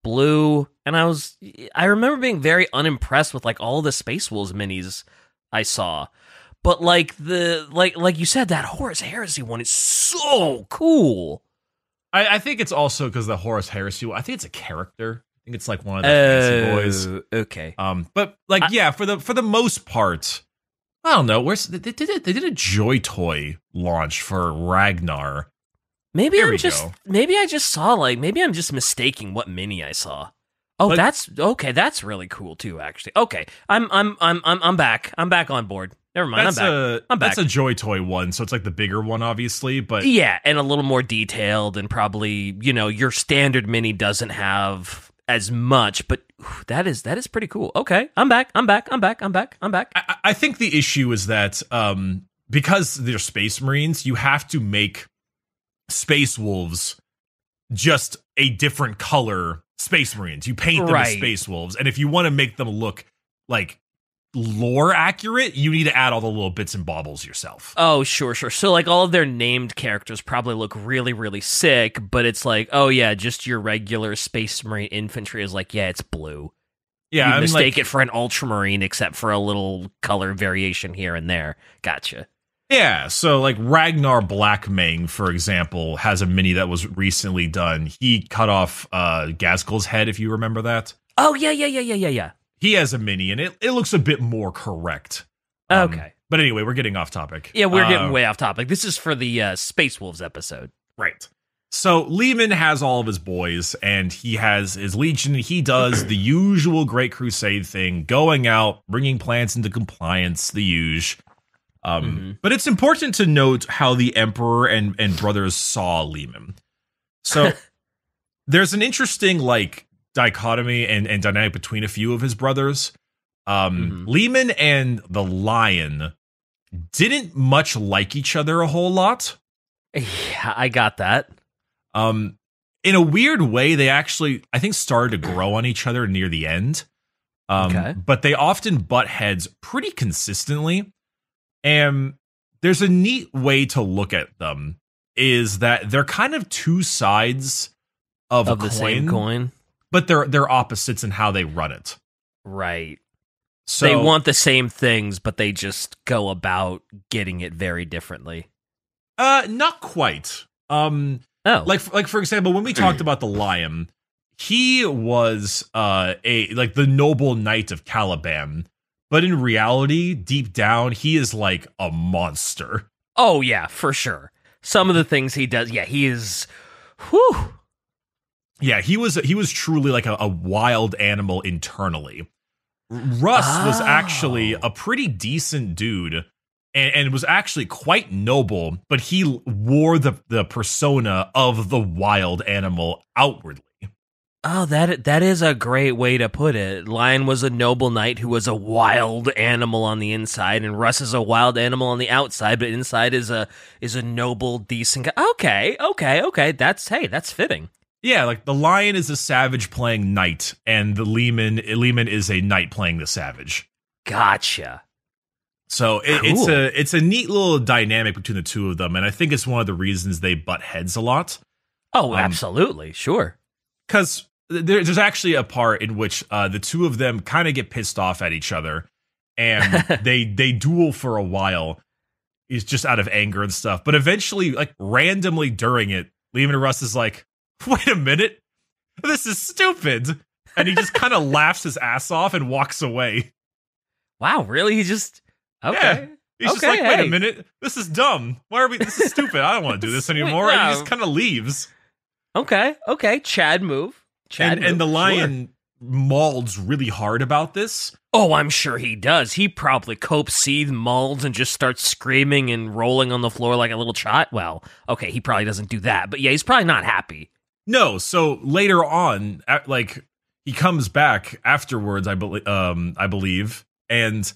A: blue, and I was I remember being very unimpressed with like all the Space Wolves minis I saw, but like the like like you said that Horus Heresy one is so cool.
B: I, I think it's also because the Horus Heresy. I think it's a character. I think it's like one of the fancy boys.
A: Oh, okay.
B: Um, but like
A: I-
B: yeah, for the for the most part, I don't know. Where's they did it? They did a Joy Toy launch for Ragnar.
A: Maybe
B: There
A: I'm just
B: go.
A: maybe I just saw like maybe I'm just mistaking what mini I saw. Oh,
B: But-
A: that's okay. That's really cool too. Actually, okay. I'm I'm I'm I'm I'm back. I'm back on board. Never mind.
B: That's
A: I'm back.
B: a
A: I'm
B: that's a Joy Toy one, so it's like the bigger one, obviously. But
A: yeah, and a little more detailed, and probably you know your standard mini doesn't have as much, but whew, that is that is pretty cool. Okay, I'm back. I'm back. I'm back. I'm back. I'm back.
B: I, I I think the issue is that um, because they're space marines, you have to make space wolves just a different color space marines. You paint them as space wolves, and if you want to make them look like lore accurate, you need to add all the little bits and baubles yourself.
A: Oh, sure, sure. So, like, all of their named characters probably look really, really sick, but it's like, oh, yeah, just your regular Space Marine infantry is like, yeah, it's blue.
B: yeah,
A: you
B: I mean,
A: mistake
B: like,
A: it for an Ultramarine, except for a little color variation here and there. Gotcha.
B: Yeah. So like Ragnar Blackmane, for example, has a mini that was recently done. He cut off uh Ghazghkull's head, if you remember that.
A: Oh, yeah, yeah, yeah, yeah, yeah, yeah.
B: he has a mini and it, it looks a bit more correct. Um,
A: Okay.
B: But anyway, we're getting off topic.
A: Yeah, we're getting
B: Uh,
A: way off topic. This is for the uh, Space Wolves episode.
B: Right. So Leman has all of his boys and he has his legion. He does the usual Great Crusade thing, going out, bringing plants into compliance, the usual. Um,
A: Mhm.
B: But it's important to note how the Emperor and, and brothers saw Leman. So there's an interesting like dichotomy and, and dynamic between a few of his brothers. Um,
A: Mhm.
B: Leman and the Lion didn't much like each other a whole lot.
A: Yeah, I got that.
B: Um, in a weird way, they actually, I think, started to grow on each other near the end. Um,
A: Okay.
B: But they often butt heads pretty consistently. And there's a neat way to look at them is that they're kind of two sides of,
A: Of
B: a
A: the
B: coin,
A: same coin.
B: but they're they're opposites in how they run it.
A: Right.
B: So
A: they want the same things, but they just go about getting it very differently.
B: uh not quite. Um
A: Oh.
B: like like for example when we talked about the lion he was uh a like the noble knight of caliban but in reality deep down he is like a monster
A: oh, yeah, for sure. Some of the things he does, yeah, he is. Whew.
B: yeah he was he was truly like a, a wild animal internally russ was actually
A: Oh.
B: a pretty decent dude and, and was actually quite noble but he wore the the persona of the wild animal outwardly
A: Oh, that that is a great way to put it. Lion was a noble knight who was a wild animal on the inside, and Russ is a wild animal on the outside, but inside is a is a noble, decent guy. Okay, okay, okay. That's hey, that's fitting.
B: Yeah, like the lion is a savage playing knight, and the Leman Leman is a knight playing the savage.
A: Gotcha.
B: So it, it's a it's a neat little dynamic between the two of them, and I think it's one of the reasons they butt heads a lot.
A: Oh,
B: Um,
A: absolutely, sure.
B: Because there, there's actually a part in which uh, the two of them kind of get pissed off at each other, and they they duel for a while. Is just out of anger and stuff, but eventually, like randomly during it, Leman Russ is like, "Wait a minute, this is stupid," and he just kind of laughs his ass off and walks away.
A: Wow, really? He just okay.
B: He's just like, wait
A: hey.
B: a minute, this is dumb. Why are we? This is stupid. I don't want to do this anymore. And he just kind of leaves.
A: Okay, okay. Chad move. Chad
B: And, and
A: move,
B: the
A: sure.
B: lion mauls really hard about this.
A: Oh, I'm sure he does. He probably copes, seethe, mauls, and just starts screaming and rolling on the floor like a little child. Well, okay, he probably doesn't do that, but yeah, he's probably not happy.
B: No, so later on, like he comes back afterwards, I believe, um, I believe, and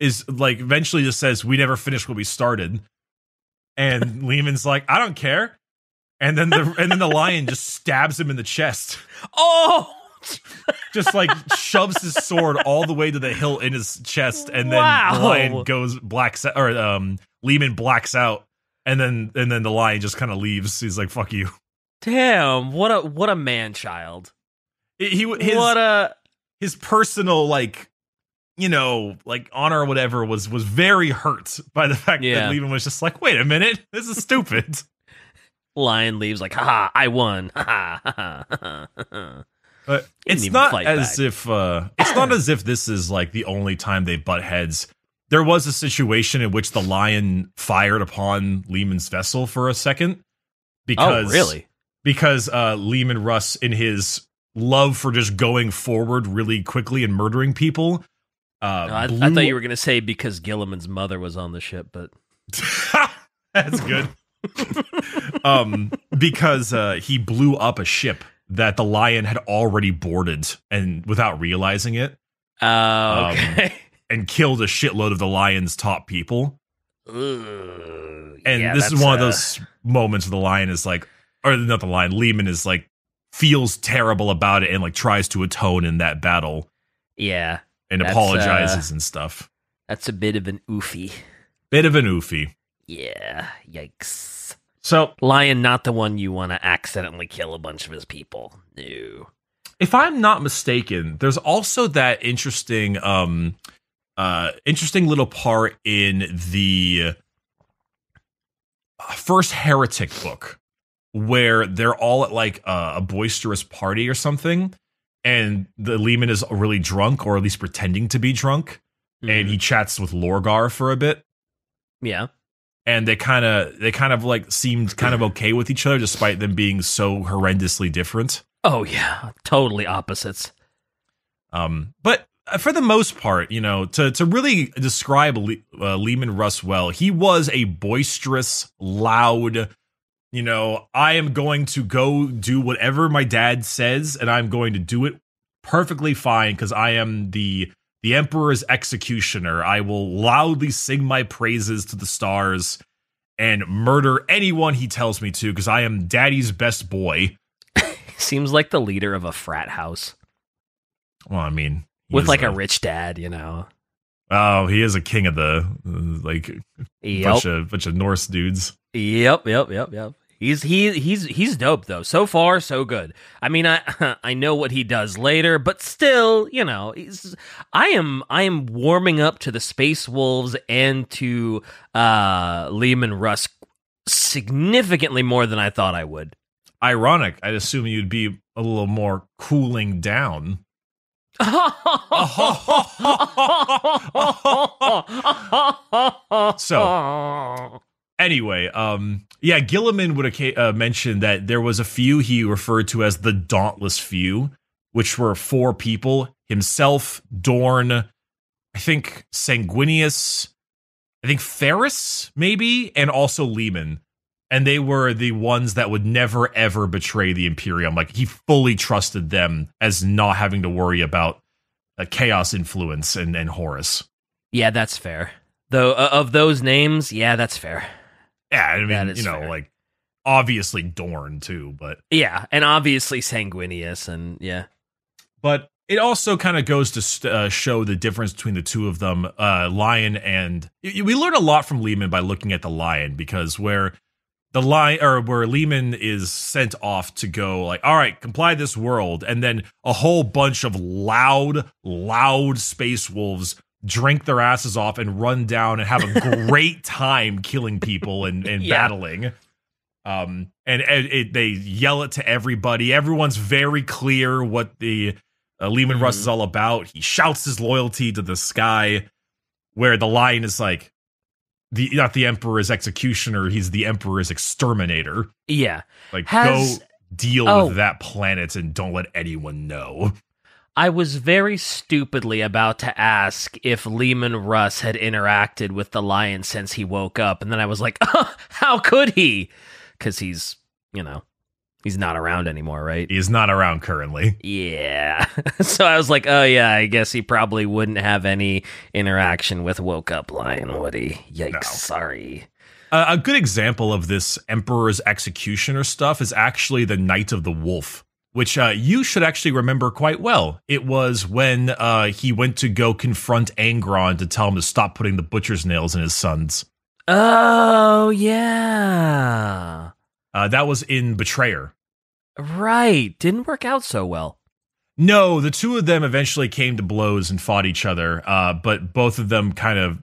B: is like eventually just says, "We never finished what we started," and Leman's like, "I don't care," and then the and then the lion just stabs him in the chest.
A: Oh,
B: just like shoves his sword all the way to the hilt in his chest, and then
A: Wow.
B: the lion goes blacks out, or um, Leman blacks out, and then and then the lion just kind of leaves. He's like, "Fuck you."
A: damn! What a what a man child.
B: He his
A: what a
B: his personal like you know like honor or whatever was was very hurt by the fact
A: Yeah.
B: that Leman was just like, "Wait a minute, this is stupid."
A: Lion leaves like, haha, I won. Ha ha ha ha.
B: But it's not as
A: back.
B: if uh it's not as if this is like the only time they butt heads. There was a situation in which the lion fired upon Leman's vessel for a second because
A: oh, really?
B: because uh Leman Russ in his love for just going forward really quickly and murdering people uh
A: No, I, I thought you were gonna say because Guilliman's mother was on the ship, but
B: That's good. um, because uh, he blew up a ship that the lion had already boarded and without realizing it,
A: oh,
B: Um,
A: okay.
B: and killed a shitload of the lion's top people.
A: Ugh,
B: And
A: yeah,
B: this is one of
A: uh,
B: those moments where the lion is like, or not the lion, Leman is like, feels terrible about it and like tries to atone in that battle
A: Yeah,
B: and apologizes and stuff.
A: that's a bit of an oofy.
B: Bit of an oofy.
A: Yeah, yikes.
B: So
A: Lion, not the one you want to accidentally kill a bunch of his people. No.
B: if I'm not mistaken, there's also that interesting um uh interesting little part in the first heretic book where they're all at like a, a boisterous party or something and the Leman is really drunk or at least pretending to be drunk and he chats with Lorgar for a bit
A: Yeah.
B: And they kind of they kind of like seemed kind of okay with each other despite them being so horrendously different.
A: Oh yeah, totally opposites.
B: Um, but for the most part, you know, to to really describe Le- uh, Leman Russ well, he was a boisterous, loud. You know, I am going to go do whatever my dad says, and I'm going to do it perfectly fine because I am the the emperor's executioner. I will loudly sing my praises to the stars and murder anyone he tells me to because I am daddy's best boy.
A: Seems like the leader of a frat house
B: Well, I mean,
A: with like a rich dad, you know.
B: Oh, he is a king of the uh, like
A: Yep.
B: bunch of bunch of Norse dudes.
A: Yep, yep, yep, yep. He's he he's he's dope though. So far, so good. I mean, I I know what he does later, but still, you know, he's, I am I am warming up to the Space Wolves and to uh Leman Russ significantly more than I thought I would.
B: Ironic. I'd assume you'd be a little more cooling down. So- Anyway, um, yeah, Guilliman would uh, mention that there was a few he referred to as the Dauntless Few, which were four people: himself, Dorn, I think Sanguinius, I think Ferrus, maybe, and also Leman. And they were the ones that would never ever betray the Imperium. Like he fully trusted them as not having to worry about uh, chaos influence and and Horus.
A: yeah, that's fair. Though uh, of those names, yeah, that's fair.
B: Yeah, I mean,
A: is
B: you know,
A: fair.
B: like obviously Dorn too, but
A: Yeah, and obviously Sanguinius, and yeah,
B: but it also kind of goes to st- uh, show the difference between the two of them, uh, Lion and we learn a lot from Leman by looking at the Lion because where the lion or where Leman is sent off to go like, all right, comply this world, and then a whole bunch of loud, loud space wolves drink their asses off and run down and have a great time killing people and, and
A: Yeah.
B: battling. Um, and, and it, they yell it to everybody. Everyone's very clear what the uh, Leman Russ
A: Mhm.
B: is all about. He shouts his loyalty to the sky, where the lion is like, the not the emperor's executioner, he's the emperor's exterminator.
A: yeah.
B: Like,
A: Has-
B: go deal
A: Oh.
B: with that planet and don't let anyone know.
A: I was very stupidly about to ask if Leman Russ had interacted with the lion since he woke up, and then I was like, how could he? Because he's, you know, he's not around anymore, right?
B: He's not around currently.
A: Yeah. so I was like, oh, yeah, I guess he probably wouldn't have any interaction with Woke Up Lion, would he? Yikes.
B: No.
A: Sorry.
B: Uh, a good example of this emperor's executioner stuff is actually the Night of the Wolf, which uh, you should actually remember quite well. It was when uh, he went to go confront Angron to tell him to stop putting the butcher's nails in his sons.
A: Oh, yeah.
B: Uh, that was in Betrayer.
A: Right. Didn't work out so well.
B: No, the two of them eventually came to blows and fought each other, uh, but both of them kind of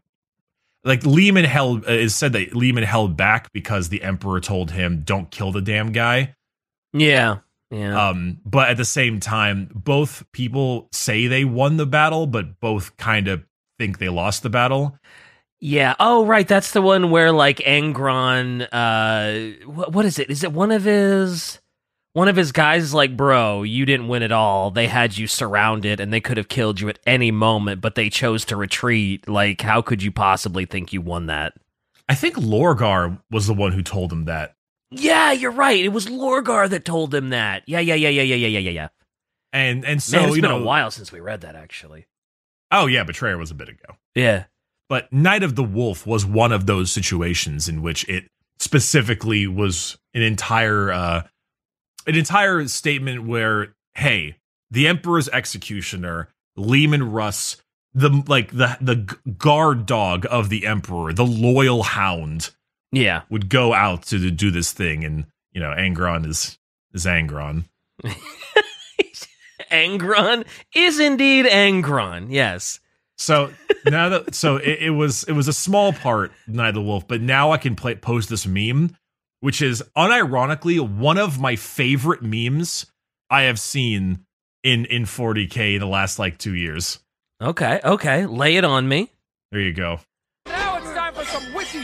B: like Leman held uh, is said that Leman held back because the emperor told him don't kill the damn guy.
A: Yeah. Yeah.
B: Um, but at the same time, both people say they won the battle, but both kind of think they lost the battle.
A: Yeah. Oh, right. That's the one where like Angron. Uh, what, what is it? Is it one of his? One of his guys is like, bro, you didn't win at all. They had you surrounded, and they could have killed you at any moment, but they chose to retreat. Like, how could you possibly think you won that?
B: I think Lorgar was the one who told him that.
A: Yeah, you're right. It was Lorgar that told him that. Yeah, yeah, yeah, yeah, yeah, yeah, yeah, yeah.
B: And and so
A: Man, it's
B: you
A: been
B: know,
A: a while since we read that actually.
B: Oh yeah, Betrayer was a bit ago.
A: Yeah.
B: But Night of the Wolf was one of those situations in which it specifically was an entire uh an entire statement where, hey, the Emperor's executioner, Leman Russ, the like the the guard dog of the Emperor, the loyal hound,
A: yeah.
B: would go out to do this thing and you know, Angron is is Angron.
A: Angron is indeed Angron. Yes.
B: So now that so it, it was it was a small part Night of the Wolf, but now I can play post this meme, which is unironically one of my favorite memes I have seen in in 40k in the last like two years.
A: Okay. Okay. Lay it on me.
B: There you go.
C: Now it's time for some witty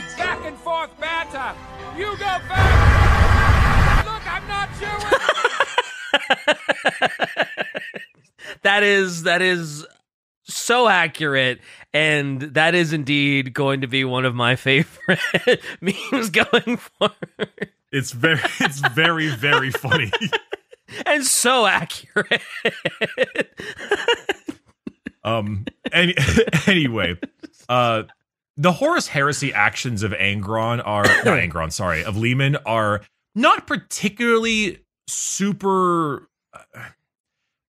C: back and. You go first. Look, I'm not sure.
A: that is that is so accurate and that is indeed going to be one of my favorite memes going forward
B: It's very it's very very funny.
A: and so accurate
B: um any, anyway, uh the Horus Heresy actions of Angron are not Angron, sorry, of Leman are not particularly super uh,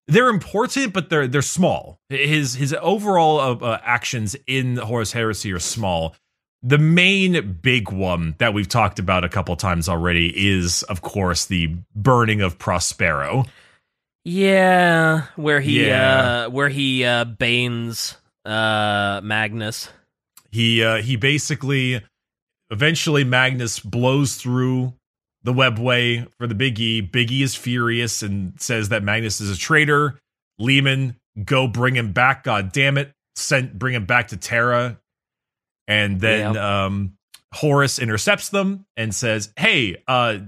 B: they're important, but they're they're small. His his overall uh, uh, actions in Horus Heresy are small. The main big one that we've talked about a couple times already is, of course, the burning of Prospero.
A: yeah where he
B: Yeah.
A: uh where he uh banes uh magnus
B: He uh, he basically eventually Magnus blows through the webway for the Big E. Big E is furious and says that Magnus is a traitor. Leman, go bring him back. God damn it. Sent bring him back to Terra. And then
A: Yep.
B: um Horus intercepts them and says, Hey, uh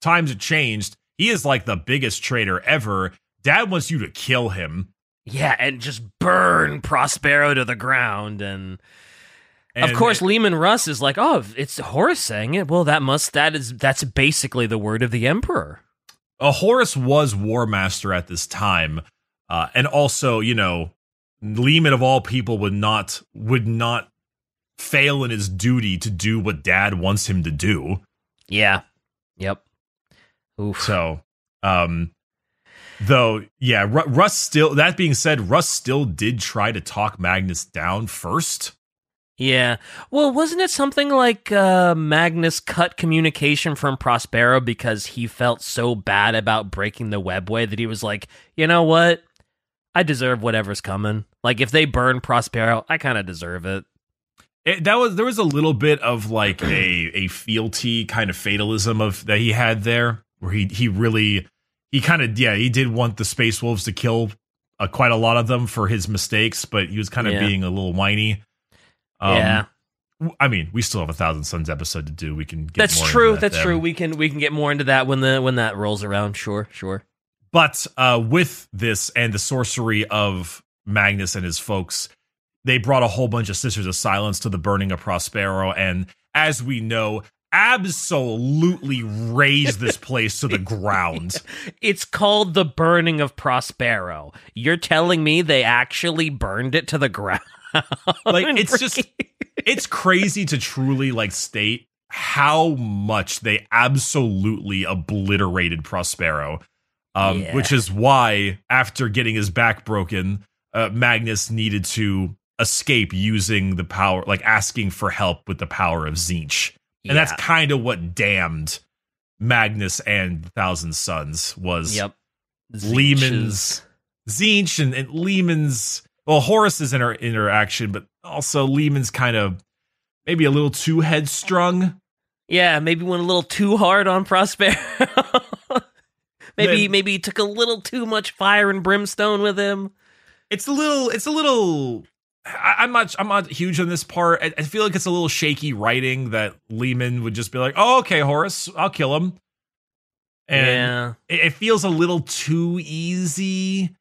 B: times have changed. He is like the biggest traitor ever. Dad wants you to kill him.
A: yeah and just burn prospero to the ground and
B: And
A: of course, Leman Russ is like, "Oh, it's Horus saying it. Well, that must that is that's basically the word of the emperor."
B: uh, Horus was War Master at this time, uh, and also, you know, Leman of all people would not would not fail in his duty to do what Dad wants him to do.
A: Yeah. Yep. Oof.
B: So, um, though, yeah, Ru- Russ still. That being said, Russ still did try to talk Magnus down first.
A: Yeah. Well, wasn't it something like uh, Magnus cut communication from Prospero because he felt so bad about breaking the webway that he was like, you know what? I deserve whatever's coming. Like if they burn Prospero, I kind of deserve it.
B: It, that was there was a little bit of like a a fealty kind of fatalism of that he had there, where he he really he kind of yeah he did want the space wolves to kill uh, quite a lot of them for his mistakes, but he was kind of
A: Yeah.
B: being a little whiny. Um,
A: yeah.
B: I mean, we still have a Thousand Suns episode to do. We can get
A: That's true.
B: that
A: That's
B: then.
A: true. We can we can get more into that when the when that rolls around. Sure, sure.
B: But uh, with this and the sorcery of Magnus and his folks, they brought a whole bunch of Sisters of Silence to the burning of Prospero, and as we know, absolutely razed this place to the ground.
A: It's called the burning of Prospero. You're telling me they actually burned it to the ground?
B: Like it's just it's crazy to truly like state how much they absolutely obliterated Prospero. Um,
A: Yeah.
B: which is why after getting his back broken, uh, Magnus needed to escape using the power, like asking for help with the power of Tzeentch. And that's kind of what damned Magnus and the Thousand Sons was
A: yep.
B: Leman's Tzeentch and, and Leman's well, Horus's inter- interaction, but also Leman's kind of maybe a little too headstrong.
A: Yeah, maybe went a little too hard on Prospero. maybe
B: Then-
A: maybe he took a little too much fire and brimstone with him.
B: It's a little. It's a little. I, I'm not. I'm not huge on this part. I, I feel like it's a little shaky writing that Leman would just be like, "Oh, okay, Horace, I'll kill him," and
A: yeah,
B: it, it feels a little too easy.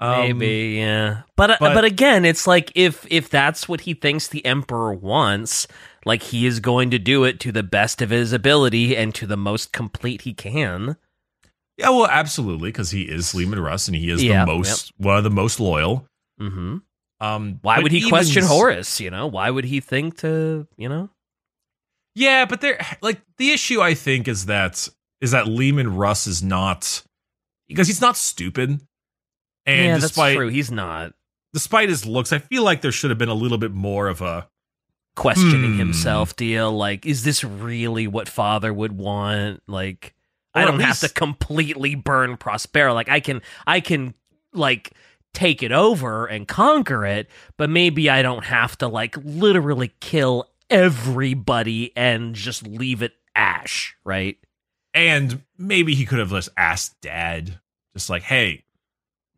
B: Um,
A: maybe. Yeah, but, uh,
B: but-
A: but again, it's like if if that's what he thinks the emperor wants, like he is going to do it to the best of his ability and to the most complete he can.
B: Yeah, well, absolutely, because he is Leman Russ, and he is
A: Yeah,
B: the most one of the most loyal.
A: hmm
B: Um,
A: Why would he question Horus? You know, why would he think to you know?
B: Yeah, but there, like, the issue I think is that is that Leman Russ is not because he's not stupid, and
A: yeah,
B: despite
A: that's true. He's not
B: despite his looks, I feel like there should have been a little bit more of a
A: questioning
B: Hmm.
A: himself. Deal like, is this really what father would want? Like, I
B: Or at
A: don't have to completely burn Prospero. Like, I can, I can, like, take it over and conquer it, but maybe I don't have to like literally kill everybody and just leave it ash, right?
B: and maybe he could have just asked Dad, just like, "Hey,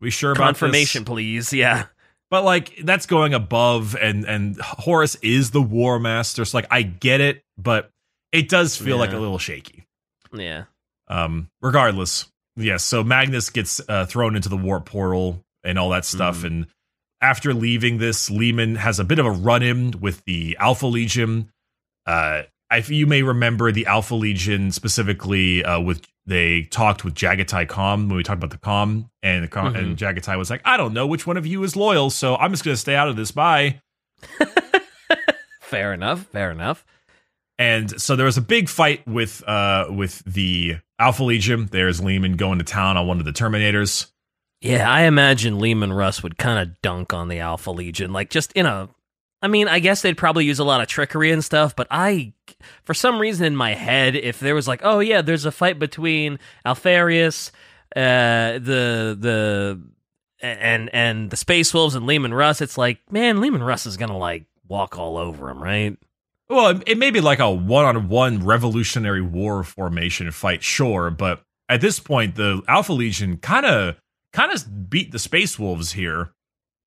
B: we sure about
A: Confirmation,
B: this?"
A: please. Yeah.
B: But like that's going above, and and Horus is the War Master, so like I get it, but it does feel like a little shaky.
A: Yeah.
B: Um, regardless, yes. So Magnus gets uh, thrown into the warp portal and all that stuff,
A: Mhm.
B: and after leaving this, Leman has a bit of a run-in with the Alpha Legion. Uh, if you may remember the Alpha Legion specifically, uh, with they talked with Jaghatai Khan when we talked about the Khan, and the Khan, and Jaghatai was like, "I don't know which one of you is loyal, so I'm just gonna stay out of this." Bye.
A: Fair enough. Fair enough.
B: And so there was a big fight with uh with the Alpha Legion. There's Leman going to town on one of the Terminators.
A: Yeah, I imagine Leman Russ would kind of dunk on the Alpha Legion, like just in a. I mean, I guess they'd probably use a lot of trickery and stuff, but I, for some reason in my head, if there was like, oh yeah, there's a fight between Alpharius, uh, the the, and and the Space Wolves and Leman Russ, it's like, man, Leman Russ is gonna like walk all over him, right?
B: Well, it, it may be like a one-on-one Revolutionary War formation fight, sure, but at this point, the Alpha Legion kind of kind of beat the Space Wolves here.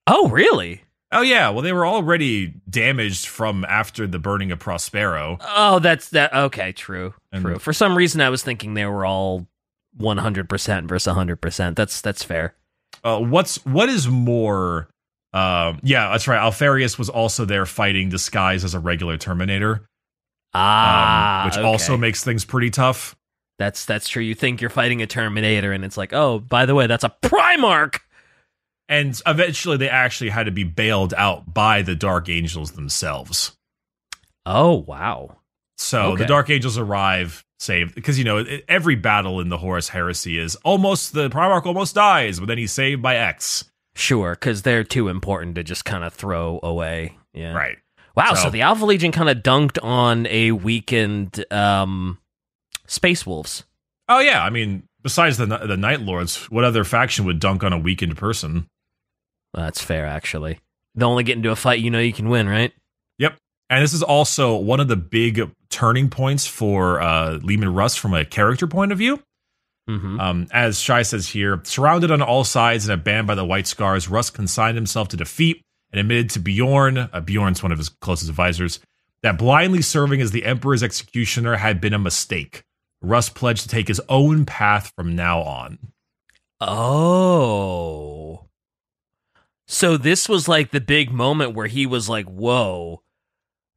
A: Oh, really?
B: Oh yeah, well they were already damaged from after the burning of Prospero.
A: Oh, that's that. Okay, true,
B: And-
A: true. For some reason, I was thinking they were all one hundred percent versus hundred percent. That's that's fair.
B: Uh, what's what is more? Um, yeah, that's right. Alpharius was also there fighting disguised as a regular Terminator, um,
A: Ah,
B: which
A: okay.
B: also makes things pretty tough.
A: that's that's true. You think you're fighting a Terminator, and it's like, oh, by the way, that's a Primarch.
B: And eventually, they actually had to be bailed out by the Dark Angels themselves.
A: Oh wow.
B: So
A: Okay.
B: the Dark Angels arrive, save because you know every battle in the Horus Heresy is almost the Primarch almost dies, but then he's saved by X.
A: Sure, because they're too important to just kind of throw away. Yeah.
B: Right.
A: Wow. So,
B: So-
A: the Alpha Legion kind of dunked on a weakened um, Space Wolves.
B: Oh yeah, I mean, besides the the Night Lords, what other faction would dunk on a weakened person?
A: That's fair, actually. They only get into a fight you know you can win, right? Yep.
B: And this is also one of the big turning points for uh, Leman Russ from a character point of view.
A: Mm-hmm.
B: Um, as Shai says here, surrounded on all sides and abandoned by the White Scars, Russ consigned himself to defeat and admitted to Bjorn, uh, Bjorn's one of his closest advisors, that blindly serving as the Emperor's executioner had been a mistake. Russ pledged to take his own path from now on.
A: Oh. So this was like the big moment where he was like, "Whoa.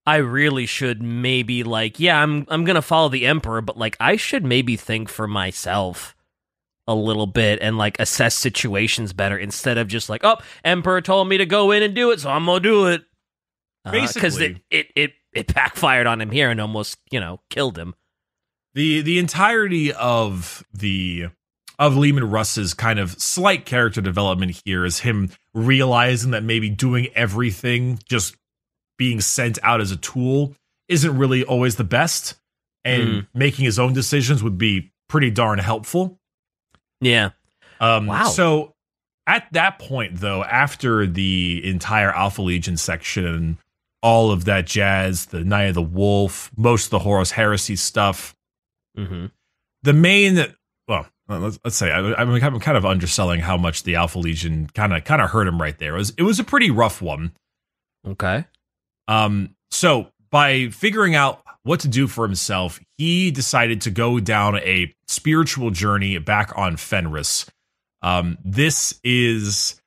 A: I really should maybe like, yeah, I'm I'm going to follow the emperor, but like I should maybe think for myself a little bit and like assess situations better instead of just like, "Oh, emperor told me to go in and do it, so I'm going to do it." Uh, Cuz it, it it it backfired on him here and almost, you know, killed him.
B: the the entirety of the of Leman Russ's kind of slight character development here is him realizing that maybe doing everything just being sent out as a tool isn't really always the best and
A: Mm.
B: making his own decisions would be pretty darn helpful
A: Yeah.
B: um
A: Wow.
B: so at that point though after the entire alpha legion section all of that jazz the night of the wolf most of the horus heresy stuff
A: Mhm.
B: the main let's, let's say I, I'm I'm kind of underselling how much the Alpha Legion kind of kind of hurt him right there. It was it was a pretty rough one.
A: Okay.
B: Um, so by figuring out what to do for himself, he decided to go down a spiritual journey back on Fenris. Um, this is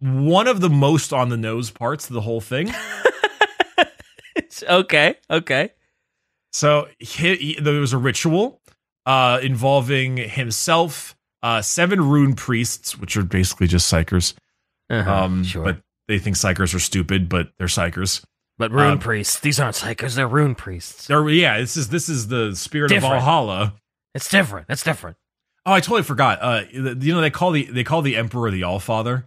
B: one of the most on the nose parts of the whole thing.
A: okay. Okay.
B: So he, he- there was a ritual uh, involving himself, uh, seven rune priests, which are basically just psykers.
A: Uh-huh,
B: Um,
A: sure.
B: But they think psykers are stupid, but they're psykers.
A: But rune
B: Um,
A: priests, these aren't psykers, they're rune priests.
B: They're, yeah, this is this is the spirit
A: Different.
B: of Valhalla.
A: It's different. It's different.
B: Oh, I totally forgot. Uh, you know they call the they call the emperor the Allfather.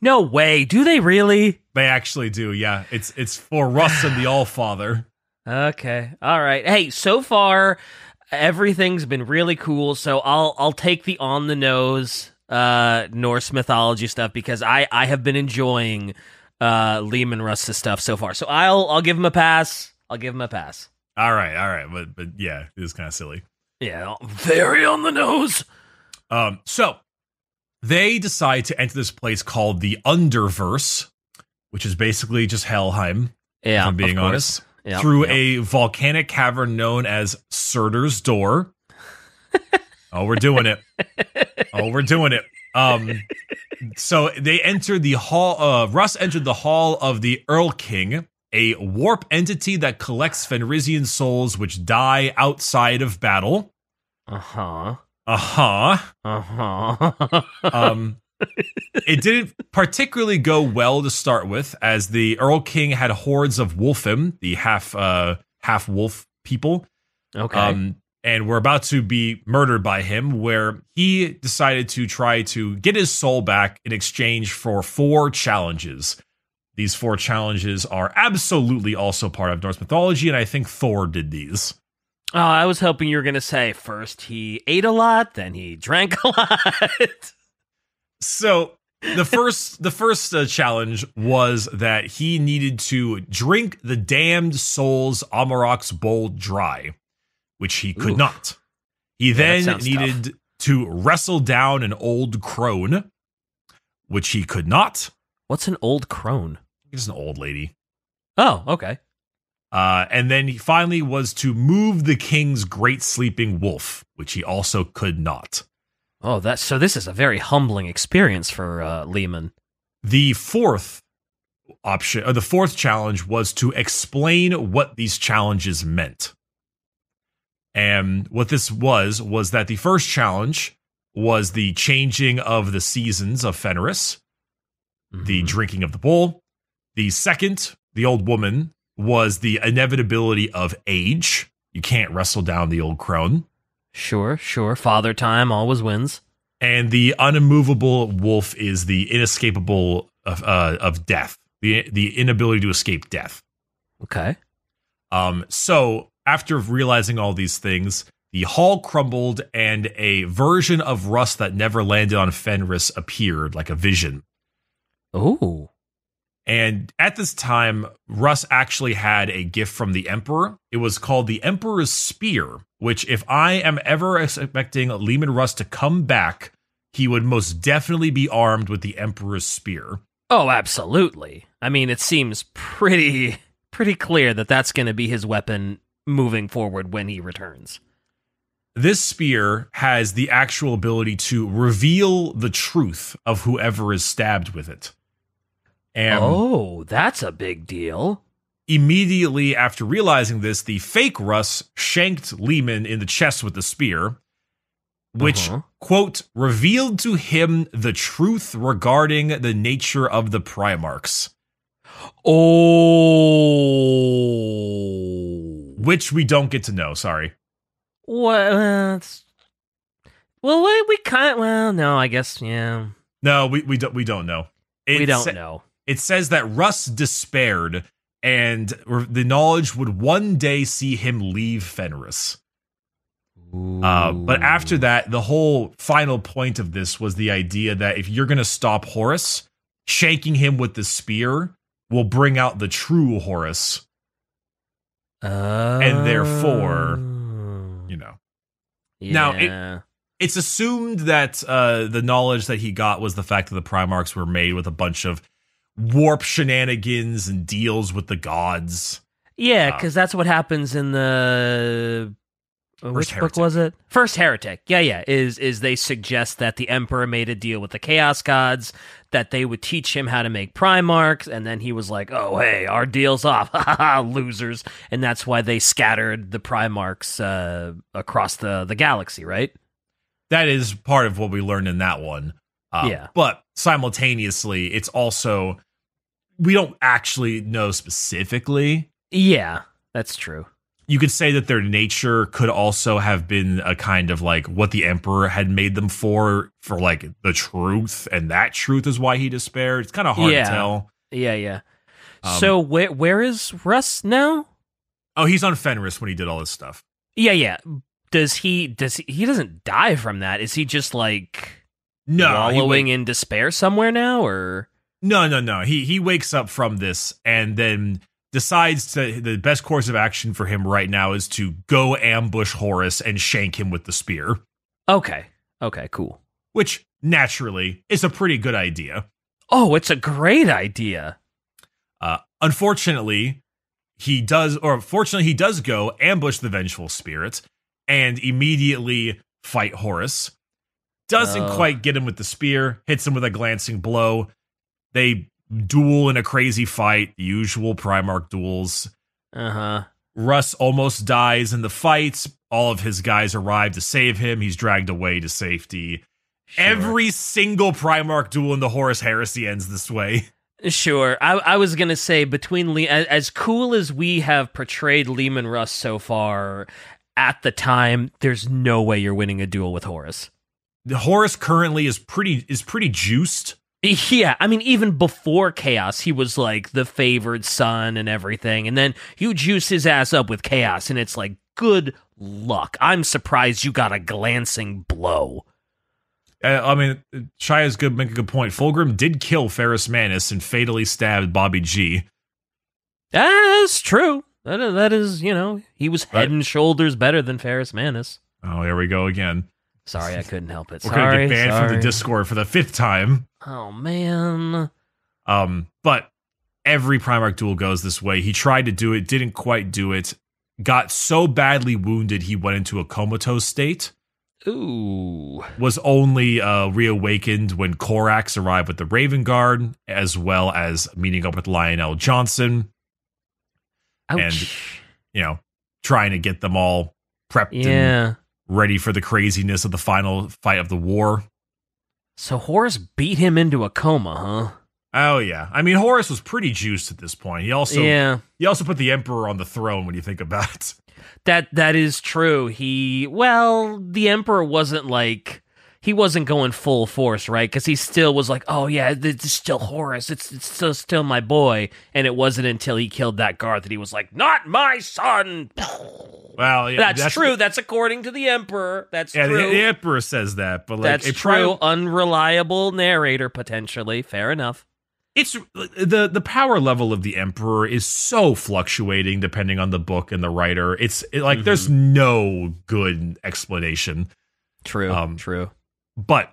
A: No way. Do they really?
B: They actually do. Yeah, it's it's for Russ and the All Father.
A: Okay. All right. Hey, so far everything's been really cool, so I'll I'll take the on the nose uh Norse mythology stuff because I I have been enjoying uh Leman Russ's stuff so far. So I'll I'll give him a pass. I'll give him a pass.
B: All right, all right, but but yeah, it was kind of silly.
A: Yeah, very on the nose.
B: Um, so they decide to enter this place called the Underverse, which is basically just Helheim,
A: Yeah,
B: if I'm being honest, Through
A: yeah.
B: a volcanic cavern known as Surtur's Door. oh, we're doing it. Oh, we're doing it. Um, so they entered the hall. Uh, Russ entered the hall of the Earl King, a warp entity that collects Fenrisian souls which die outside of battle.
A: Uh-huh.
B: Uh huh.
A: Uh-huh.
B: Um, it didn't particularly go well to start with, as the Earl King had hordes of Wolfim, the half uh, half wolf people,
A: okay.
B: um, and were about to be murdered by him. Where he decided to try to get his soul back in exchange for four challenges. These four challenges are absolutely also part of Norse mythology, and I think Thor did these.
A: oh, I was hoping you were going to say first he ate a lot, then he drank a lot.
B: So the first the first uh, challenge was that he needed to drink the damned soul's Amarok's bowl dry, which he could
A: Oof.
B: not. He
A: that
B: then needed to wrestle down an old crone, which he could not.
A: What's an old crone?
B: He's an old lady.
A: Oh, okay.
B: Uh, and then he finally was to move the king's great sleeping wolf, which he also could not.
A: Oh, that's so this is a very humbling experience for uh, Leman.
B: The fourth option, or the fourth challenge, was to explain what these challenges meant. And what this was, was that the first challenge was the changing of the seasons of Fenris, the
A: Mhm.
B: drinking of the bowl. The second, the old woman, was the inevitability of age. You can't wrestle down the old crone.
A: Sure, sure. Father time always wins.
B: and the unimmovable wolf is the inescapable of uh, of death, the the inability to escape death.
A: Okay.
B: Um, so after realizing all these things, the hall crumbled, and a version of Russ that never landed on Fenris appeared, like a vision.
A: Oh.
B: And at this time, Russ actually had a gift from the Emperor. It was called the Emperor's Spear, which, if I am ever expecting Leman Russ to come back, he would most definitely be armed with the Emperor's Spear.
A: Oh, absolutely. I mean, it seems pretty pretty clear that that's going to be his weapon moving forward when he returns.
B: This spear has the actual ability to reveal the truth of whoever is stabbed with it. And
A: oh, that's a big deal.
B: immediately after realizing this, the fake Russ shanked Leman in the chest with the spear, which,
A: Uh-huh.
B: quote, revealed to him the truth regarding the nature of the Primarchs,
A: Oh.
B: which we don't get to know. Sorry.
A: Well, well, we, we kind well, no, I guess yeah.
B: No, we, we, don't, we don't know. It
A: we don't
B: sa-
A: know.
B: It says that Russ despaired and the knowledge would one day see him leave Fenris. Uh, but after that, the whole final point of this was the idea that if you're going to stop Horus, shaking him with the spear will bring out the true Horus. and therefore, You know, now, it- it's assumed that uh, the knowledge that he got was the fact that the Primarchs were made with a bunch of warp shenanigans and deals with the gods.
A: Yeah,
B: Uh,
A: because that's what happens in the uh, which
B: First
A: book was it? First Heretic. Yeah, yeah. Is is they suggest that the Emperor made a deal with the Chaos Gods that they would teach him how to make Primarchs, and then he was like, "Oh, hey, our deal's off, losers!" And that's why they scattered the Primarchs uh, across the the galaxy, right?
B: That is part of what we learned in that one. Uh,
A: Yeah.
B: But simultaneously, it's also, we don't actually know specifically.
A: Yeah, that's true.
B: You could say that their nature could also have been a kind of like what the Emperor had made them for, for like the truth, and that truth is why he despaired. It's kind of hard
A: Yeah.
B: to tell.
A: Yeah, yeah.
B: Um,
A: so where where is Russ now?
B: Oh, he's on Fenris when he did all this stuff.
A: Yeah, yeah. Does he does he, he doesn't die from that? Is he just like
B: No, he
A: wallowing
B: wa-
A: in despair somewhere now or
B: no, no, no. He he wakes up from this and then decides to the best course of action for him right now is to go ambush Horus and shank him with the spear.
A: Okay. Okay, cool.
B: Which naturally, is a pretty good idea.
A: Oh, it's a great idea.
B: Uh, unfortunately, he does, or fortunately, he does go ambush the vengeful spirit and immediately fight Horus. Doesn't
A: Oh.
B: quite get him with the spear, hits him with a glancing blow. They duel in a crazy fight, the usual Primarch duels.
A: Uh huh.
B: Russ almost dies in the fight. All of his guys arrive to save him. He's dragged away to safety. Every single Primarch duel in the Horus Heresy ends this way.
A: Sure. I, I was gonna say between Le- as, as cool as we have portrayed Leman Russ so far, at the time, there's no way you're winning a duel with Horus.
B: The Horus currently is pretty is pretty juiced.
A: Yeah, I mean, even before Chaos, he was like the favored son and everything, and then you juice his ass up with Chaos, and it's like, good luck. I'm surprised you got a glancing blow.
B: Uh, I mean, Shia's good make a good point. Fulgrim did kill Ferrus Manus and fatally stabbed Bobby G.
A: That's true. That is, that is, you know, he was head
B: Right.
A: and shoulders better than Ferrus Manus.
B: Oh, here we go again.
A: Sorry, I couldn't help it.
B: We're
A: Sorry,
B: gonna get banned from the Discord for the fifth time.
A: Oh man.
B: Um, but every Primarch duel goes this way. He tried to do it, didn't quite do it. Got so badly wounded he went into a comatose state.
A: Ooh.
B: Was only uh, reawakened when Corax arrived with the Raven Guard, as well as meeting up with Lion El'Jonson.
A: Ouch.
B: You know, trying to get them all prepped and
A: yeah.
B: Ready for the craziness of the final fight of the war.
A: So Horus beat him into a coma, huh?
B: Oh yeah, I mean Horus was pretty juiced at this point. He also
A: yeah.
B: he also put the Emperor on the throne when you think about it.
A: That that is true. He well, the emperor wasn't like he wasn't going full force, right? Because he still was like, "Oh yeah, it's still Horus. It's it's still still my boy." And it wasn't until he killed that guard that he was like, "Not my son."
B: Well, yeah,
A: that's, true. That's according to the emperor. That's
B: Yeah,
A: true.
B: the Emperor says that, but like
A: that's
B: a
A: true.
B: pri-
A: Unreliable narrator potentially. Fair enough.
B: it's the the power level of the Emperor is so fluctuating depending on the book and the writer. It's it, like there's
A: Mm-hmm.
B: no good explanation.
A: True.
B: Um,
A: true.
B: But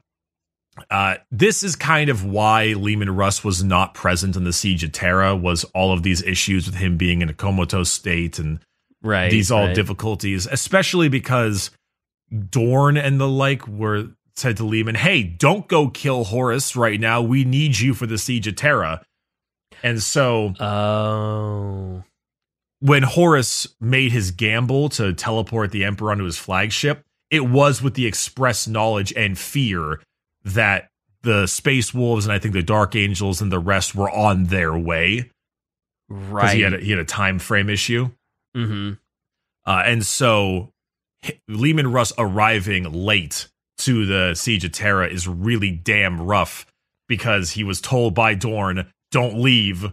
B: uh, this is kind of why Leman Russ was not present in the siege of Terra. Was all of these issues with him being in a comatose state and
A: Right.
B: these all
A: right.
B: difficulties, especially because Dorn and the like were said to Leman, "Hey, don't go kill Horus right now. We need you for the siege of Terra." And so
A: Oh.
B: when Horus made his gamble to teleport the Emperor onto his flagship, it was with the express knowledge and fear that the Space Wolves and I think the Dark Angels and the rest were on their way
A: Right.
B: he had a, he had a time frame issue.
A: mm-hmm.
B: Uh, and so Leman Russ arriving late to the Siege of Terra is really damn rough because he was told by Dorn, don't leave.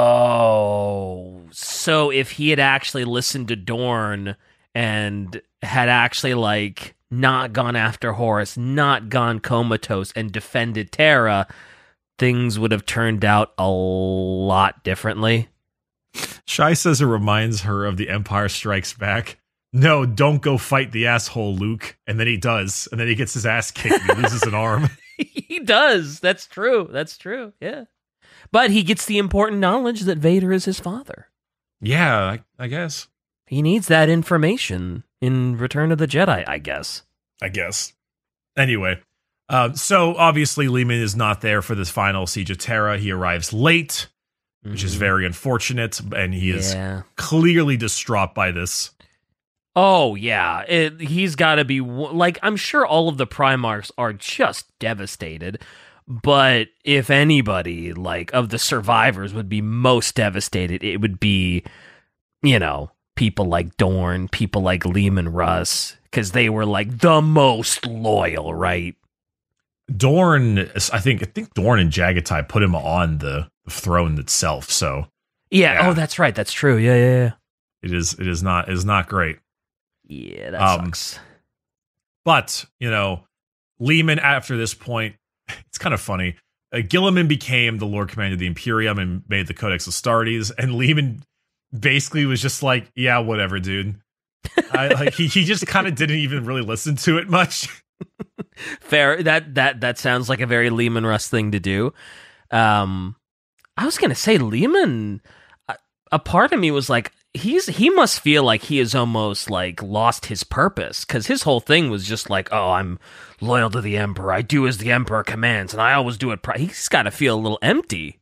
A: Oh, so if he had actually listened to Dorn and had actually like not gone after Horus, not gone comatose and defended Terra, things would have turned out a lot differently.
B: Shai says it reminds her of the Empire Strikes Back. No, don't go fight the asshole Luke. And then he does. And then he gets his ass kicked and he loses an arm.
A: he does. That's true. That's true. Yeah. But he gets the important knowledge that Vader is his father.
B: Yeah, I, I guess.
A: He needs that information in Return of the Jedi, I guess.
B: I guess. Anyway, uh, so obviously Leman is not there for this final Siege of Terra. He arrives late, which is
A: Mhm.
B: very unfortunate. And he is
A: yeah.
B: clearly distraught by this.
A: Oh yeah, it, he's got to be like I'm sure all of the Primarchs are just devastated, but if anybody like of the survivors would be most devastated, it would be you know people like Dorn, people like Leman Russ, because they were like the most loyal, right?
B: Dorn, I think, I think Dorn and Jaghatai put him on the throne itself. So
A: Yeah.
B: Yeah.
A: Oh, that's right. That's true. Yeah. Yeah. Yeah.
B: it is, it is not, it is not great.
A: Yeah. That
B: Um,
A: sucks.
B: But, you know, Leman after this point, it's kind of funny. Uh, Guilliman became the Lord Commander of the Imperium and made the Codex Astartes, and Leman basically was just like, "Yeah, whatever, dude." I, like he, he just kind of didn't even really listen to it much.
A: Fair. That that that sounds like a very Leman Russ thing to do. Um, I was gonna say Leman. A, a part of me was like, he's he must feel like he has almost like lost his purpose because his whole thing was just like, oh, I'm loyal to the emperor. I do as the emperor commands, and I always do it. He's got to feel a little empty.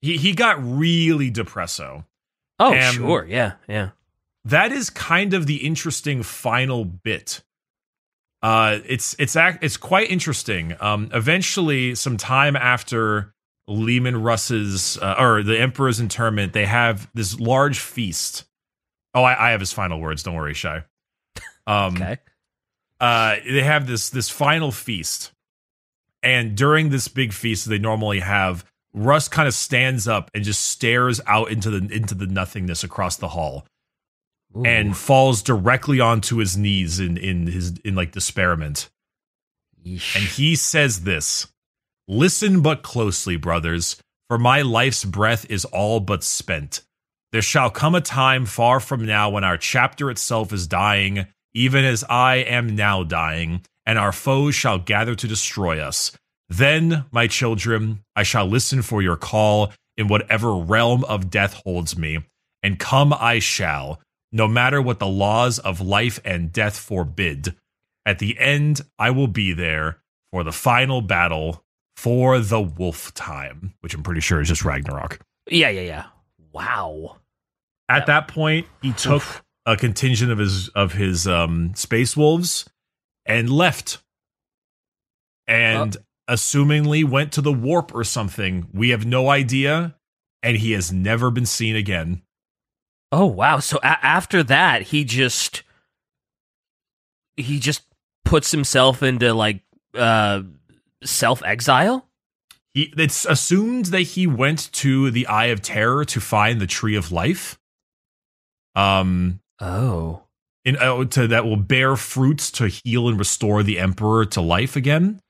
B: He he got really depresso.
A: Oh,
B: Um,
A: sure, yeah, yeah.
B: that is kind of the interesting final bit. Uh, it's it's act it's quite interesting. Um, eventually, some time after Leman Russ's uh, or the Emperor's interment, they have this large feast. Oh, I, I have his final words. Don't worry, shy. Um,
A: Okay.
B: uh, they have this this final feast, and during this big feast, they normally have Russ kind of stands up and just stares out into the into the nothingness across the hall
A: Ooh.
B: and falls directly onto his knees in in his in like despairment.
A: Yeesh.
B: And he says this Listen but closely, brothers, for my life's breath is all but spent. There shall come a time far from now when our chapter itself is dying, even as I am now dying, and our foes shall gather to destroy us. Then, my children, I shall listen for your call in whatever realm of death holds me, and come I shall, no matter what the laws of life and death forbid. At the end, I will be there for the final battle for the wolf time, which I'm pretty sure is just Ragnarok.
A: yeah, yeah, yeah. Wow.
B: At that point, he took a contingent of his of his um, space wolves and left, and assumingly went to the warp or something. We have no idea, and he has never been seen again.
A: Oh wow! So a- after that, he just he just puts himself into like uh self exile.
B: He it's assumed that he went to the Eye of Terror to find the Tree of Life. Um,
A: Oh,
B: in uh, to that will bear fruits to heal and restore the Emperor to life again.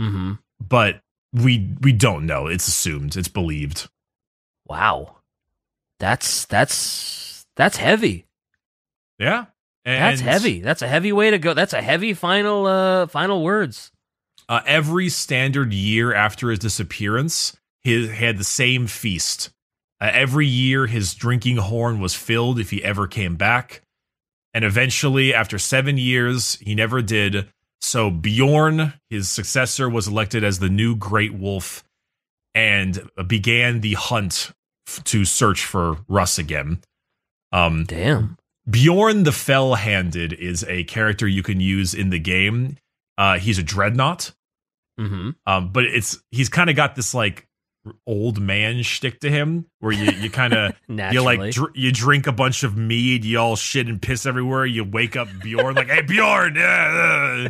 A: Hmm
B: But we we don't know. It's assumed. It's believed.
A: wow. That's that's that's heavy.
B: Yeah, and
A: That's heavy. That's a heavy way to go. That's a heavy final uh final words.
B: Uh, every standard year after his disappearance, he had the same feast. Uh, every year, his drinking horn was filled if he ever came back. And eventually, after seven years, he never did. So Bjorn, his successor, was elected as the new Great Wolf and began the hunt to search for Russ again. Um,
A: Damn.
B: Bjorn the Fell Handed is a character you can use in the game. Uh, he's a dreadnought.
A: Mm-hmm.
B: Um, but it's he's kind of got this like old man shtick to him, where you you kind of you like dr- you drink a bunch of mead, you all shit and piss everywhere. You wake up Bjorn like, hey Bjorn, yeah,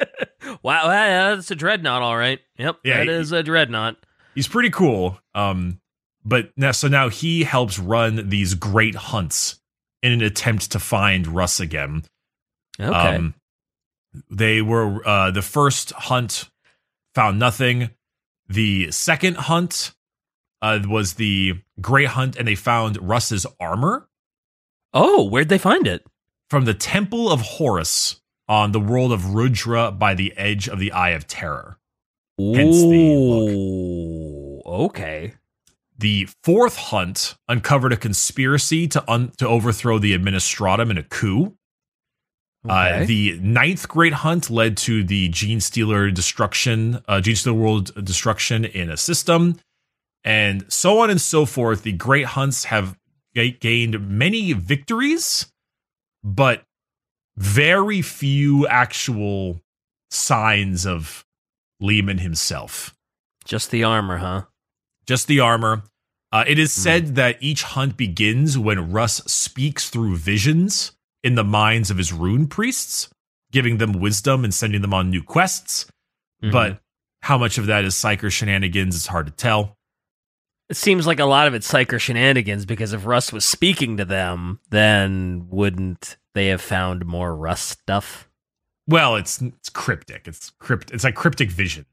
B: uh."
A: wow, that's a dreadnought, all right. Yep,
B: Yeah,
A: that
B: he-
A: is a dreadnought.
B: he's pretty cool. Um, but now so now he helps run these great hunts in an attempt to find Russ again.
A: Okay.
B: Um, they were uh, the first hunt found nothing. The second hunt uh, was the great hunt, and they found Russ's armor
A: oh, where'd they find it?
B: from the Temple of Horus on the world of Rudra by the edge of the Eye of Terror. Hence the look.
A: Ooh, okay.
B: The fourth hunt uncovered a conspiracy to un- to overthrow the administratum in a coup.
A: Okay.
B: Uh, the ninth great hunt led to the Genestealer destruction, uh, Genestealer world destruction in a system, and so on and so forth. The great hunts have ga- gained many victories, but very few actual signs of Leman himself.
A: Just the armor, huh?
B: Just the armor. Uh, it is said that each hunt begins when Russ speaks through visions in the minds of his rune priests, giving them wisdom and sending them on new quests.
A: Mhm.
B: But how much of that is psyker shenanigans is hard to tell.
A: it seems like a lot of it's psyker shenanigans because if Russ was speaking to them, then wouldn't they have found more Russ stuff?
B: Well, it's it's cryptic. It's crypt. It's like cryptic vision.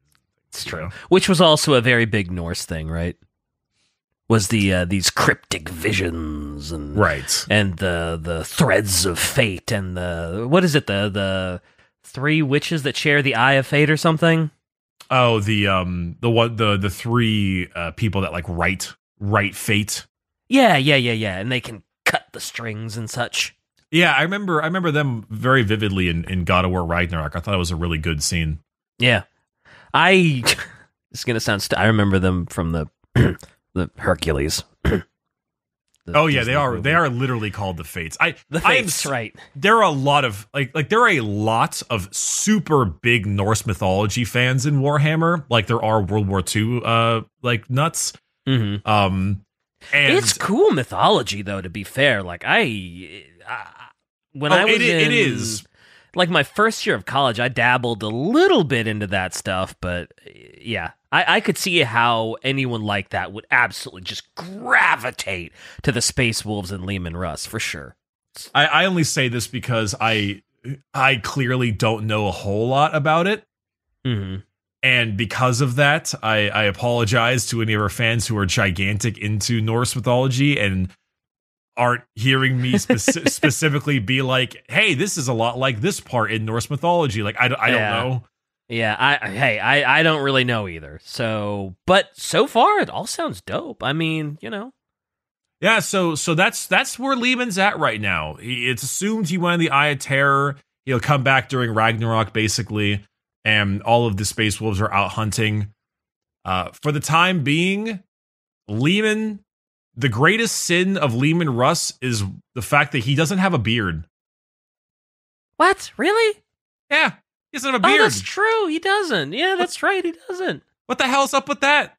A: It's
B: true.
A: Which was also a very big Norse thing, right? Was the uh, these cryptic visions and
B: Right.
A: and the the threads of fate and the what is it the the three witches that share the eye of fate or something.
B: Oh, the um the one the the three uh people that like write write fate.
A: Yeah, yeah, yeah, yeah, and they can cut the strings and such.
B: Yeah, I remember I remember them very vividly in, in God of War Ragnarok. I thought it was a really good scene.
A: Yeah, I. it's gonna sound. St- I remember them from the the Hercules. The
B: oh yeah,
A: Disney
B: they are
A: movie.
B: they are literally called the Fates. I
A: the
B: I am
A: fates, right?
B: there are a lot of like like there are a lot of super big Norse mythology fans in Warhammer, like there are World War II uh like nuts.
A: Mm-hmm.
B: Um and
A: it's cool mythology, though. To be fair, like I, I when
B: Oh,
A: I was
B: it i- it
A: in,
B: is.
A: like my first year of college, I dabbled a little bit into that stuff, but yeah, I, I could see how anyone like that would absolutely just gravitate to the Space Wolves and Leman Russ for sure.
B: I, I only say this because I I clearly don't know a whole lot about it.
A: Mm-hmm.
B: And because of that, I, I apologize to any of our fans who are gigantic into Norse mythology and aren't hearing me speci- specifically be like, hey, this is a lot like this part in Norse mythology. Like, I, don't- I don't know.
A: Yeah, I hey, I I don't really know either. So, but so far it all sounds dope. I mean, you know.
B: Yeah, so so that's that's where Leman's at right now. He, it's assumed he went in the Eye of Terror. He'll come back during Ragnarok, basically, and all of the Space Wolves are out hunting. Uh, for the time being, Leman, the greatest sin of Leman Russ is the fact that he doesn't have a beard.
A: What? Really?
B: Yeah, he doesn't have a
A: Oh,
B: beard.
A: that's true. He doesn't. Yeah, that's right. He doesn't.
B: what the hell's up with that?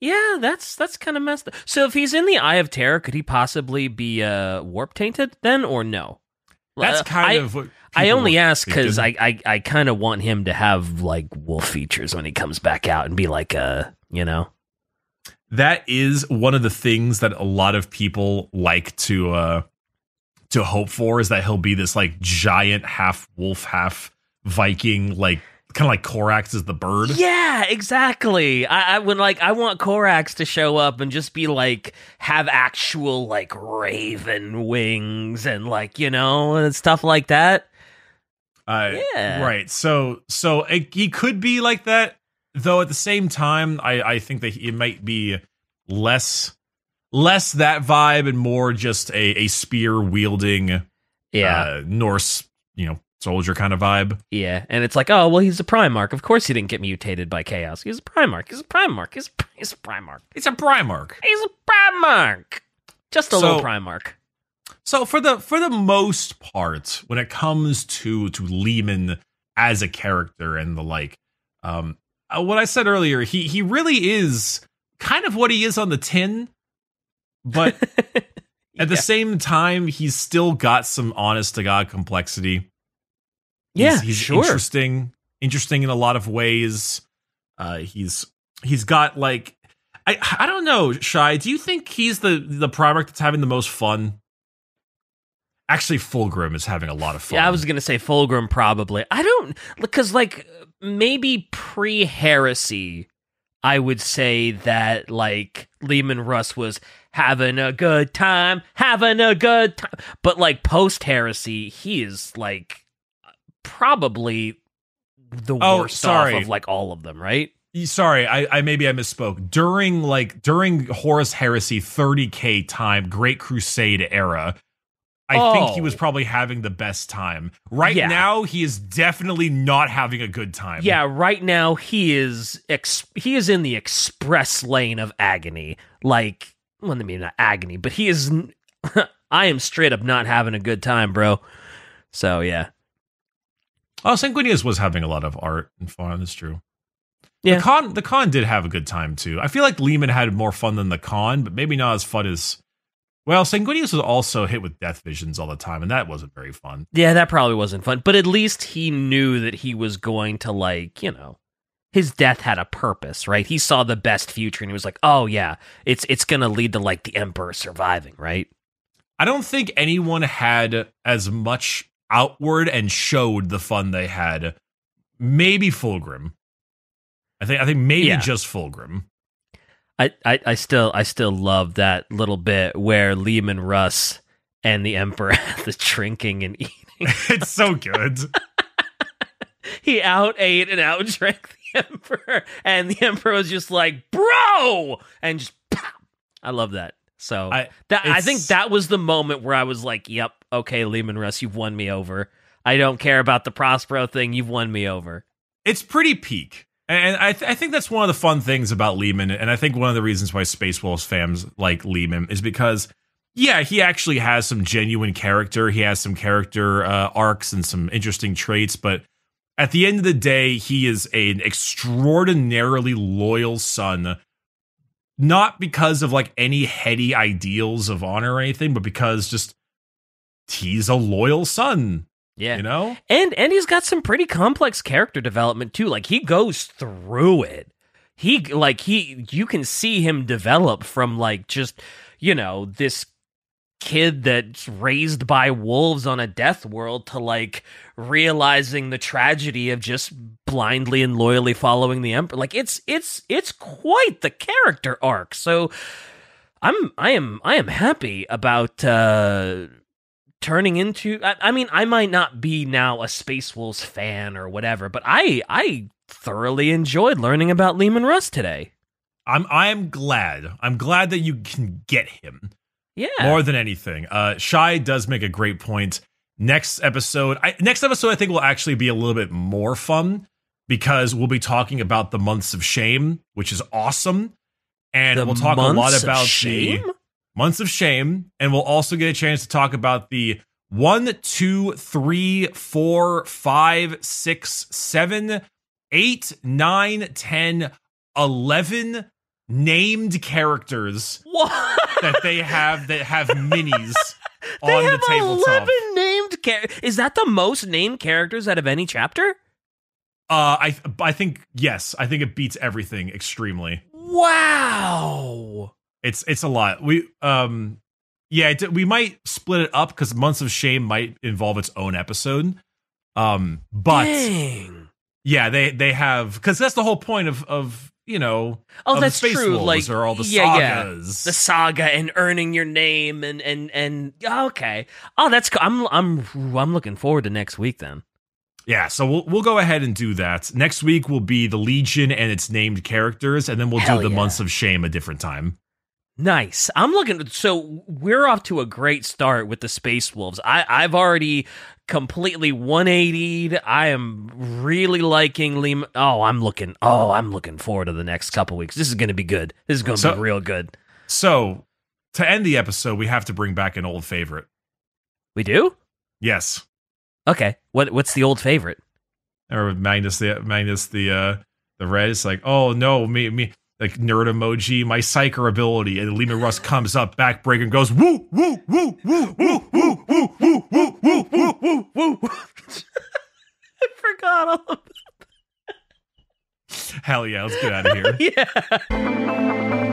A: Yeah, that's that's kind of messed up. So if he's in the Eye of Terror, could he possibly be uh warp tainted then or no?
B: That's
A: Uh,
B: kind
A: I,
B: of what
A: I only ask because. I I, I kind of want him to have like wolf features when he comes back out and be like uh you know
B: that is one of the things that a lot of people like to uh to hope for is that he'll be this like giant half wolf half viking like kind of like Corax is the bird
A: Yeah, exactly. I, I would like I want Corax to show up and just be like have actual like raven wings and like you know and stuff like that.
B: uh,
A: Yeah.
B: right so so it, he could be like that though at the same time i i think that it might be less less that vibe and more just a a spear wielding
A: Yeah,
B: uh, norse you know soldier kind of vibe
A: yeah, and it's like oh well he's a Primarch. Of course he didn't get mutated by Chaos. He's a Primarch. He's a Primarch. He's a, he's a Primarch.
B: it's a primarch
A: He's a Primarch. Just a
B: So-
A: little Primarch.
B: So for the for the most part, when it comes to to Leman as a character and the like, um, uh, what I said earlier, he he really is kind of what he is on the tin, but at the same time, he's still got some honest to god complexity.
A: Yeah,
B: he's, he's
A: sure.
B: interesting, interesting in a lot of ways. Uh, he's he's got like. I, I don't know, Shy. Do you think he's the the product that's having the most fun? Actually, Fulgrim is having a lot of fun.
A: Yeah, I was gonna say Fulgrim probably. I don't because like maybe pre heresy, I would say that like Leman Russ was having a good time, having a good time. But like post heresy, he is like probably the
B: Oh,
A: worst
B: sorry.
A: off of like all of them, right?
B: Sorry, I, I maybe I misspoke. During like during Horus Heresy 30k time, Great Crusade era, I think he
A: Oh.
B: was probably having the best time. Right
A: Yeah.
B: now, he is definitely not having a good time.
A: Yeah, right now he is ex- he is in the express lane of agony. Like, well, I mean not agony, but he is. I am straight up not having a good time, bro. So yeah,
B: Oh, Sanguinius was having a lot of art and fun. That's true.
A: Yeah.
B: The Khan the Khan did have a good time too. I feel like Leman had more fun than the Khan, but maybe not as fun as well, Sanguinius was also hit with death visions all the time, and that wasn't very fun.
A: yeah, that probably wasn't fun. But at least he knew that he was going to like, you know, his death had a purpose, right? He saw the best future, and he was like, oh yeah, it's it's gonna lead to like the emperor surviving, right?
B: I don't think anyone had as much outward and showed the fun they had. Maybe Fulgrim. I think I think maybe
A: Yeah.
B: just Fulgrim.
A: I, I, I still I still love that little bit where Leman Russ and the Emperor have the drinking and eating.
B: it's so good.
A: he out ate and out drank the emperor, and the emperor was just like, "Bro," and just pop. I love that. So
B: I-
A: that I think that was the moment where I was like, "Yep, okay, Leman Russ, you've won me over. I don't care about the Prospero thing. You've won me over."
B: it's pretty peak. And I, th- I think that's one of the fun things about Leman. And I think one of the reasons why Space Wolves fans like Leman is because, yeah, he actually has some genuine character. He has some character uh, arcs and some interesting traits. But at the end of the day, he is an extraordinarily loyal son. Not because of like any heady ideals of honor or anything, but because just he's a loyal son,
A: Yeah,
B: you know?
A: and and he's got some pretty complex character development too. Like he goes through it. He like he you can see him develop from like just you know this kid that's raised by wolves on a death world to like realizing the tragedy of just blindly and loyally following the emperor like it's it's it's quite the character arc so i'm i am i am happy about uh turning into I, I mean i might not be now a space wolves fan or whatever but i i thoroughly enjoyed learning about leman russ today
B: I'm I am glad. I'm glad that you can get him.
A: Yeah
B: more than anything. Uh, Shy does make a great point. Next episode, I, next episode, I think will actually be a little bit more fun because we'll be talking about the months of shame, which is awesome, and
A: The
B: we'll talk a lot about
A: shame?
B: the months of shame, and we'll also get a chance to talk about the one, two, three, four, five, six, seven, eight, nine, ten, eleven named characters
A: what
B: that they have that have minis
A: They
B: on
A: have
B: the tabletop.
A: 11 named char- Is that the most named characters out of any chapter?
B: Uh, I I think yes, I think it beats everything extremely.
A: Wow.
B: It's it's a lot. We um yeah, it, we might split it up because Months of Shame might involve its own episode. Um, but
A: Dang.
B: yeah, they they have because that's the whole point of of you know
A: Oh, that's true. Like
B: or all the
A: yeah, yeah.
B: sagas.
A: The saga and earning your name and and and oh, okay. Oh, that's co- I'm I'm I'm looking forward to next week then.
B: Yeah, so we'll we'll go ahead and do that. Next week will be the Legion and its named characters, and then we'll
A: Hell
B: do the
A: yeah.
B: Months of Shame a different time.
A: Nice. I'm looking. So we're off to a great start with the Space Wolves. I, I've already completely 180'd. I am really liking Liam. Oh, I'm looking. Oh, I'm looking forward to the next couple weeks. This is going to be good. This is going to
B: So-
A: be real good.
B: So to end the episode, we have to bring back an old favorite.
A: We do.
B: Yes,
A: Okay. What What's the old favorite?
B: or minus the minus the uh the red. It's like, oh no, me me like nerd emoji, my psyker ability, and Leman Russ comes up, backbreaker, and goes woo woo woo woo woo woo woo woo woo woo woo woo woo.
A: I forgot all of
B: Hell yeah, let's get out of here.
A: Yeah.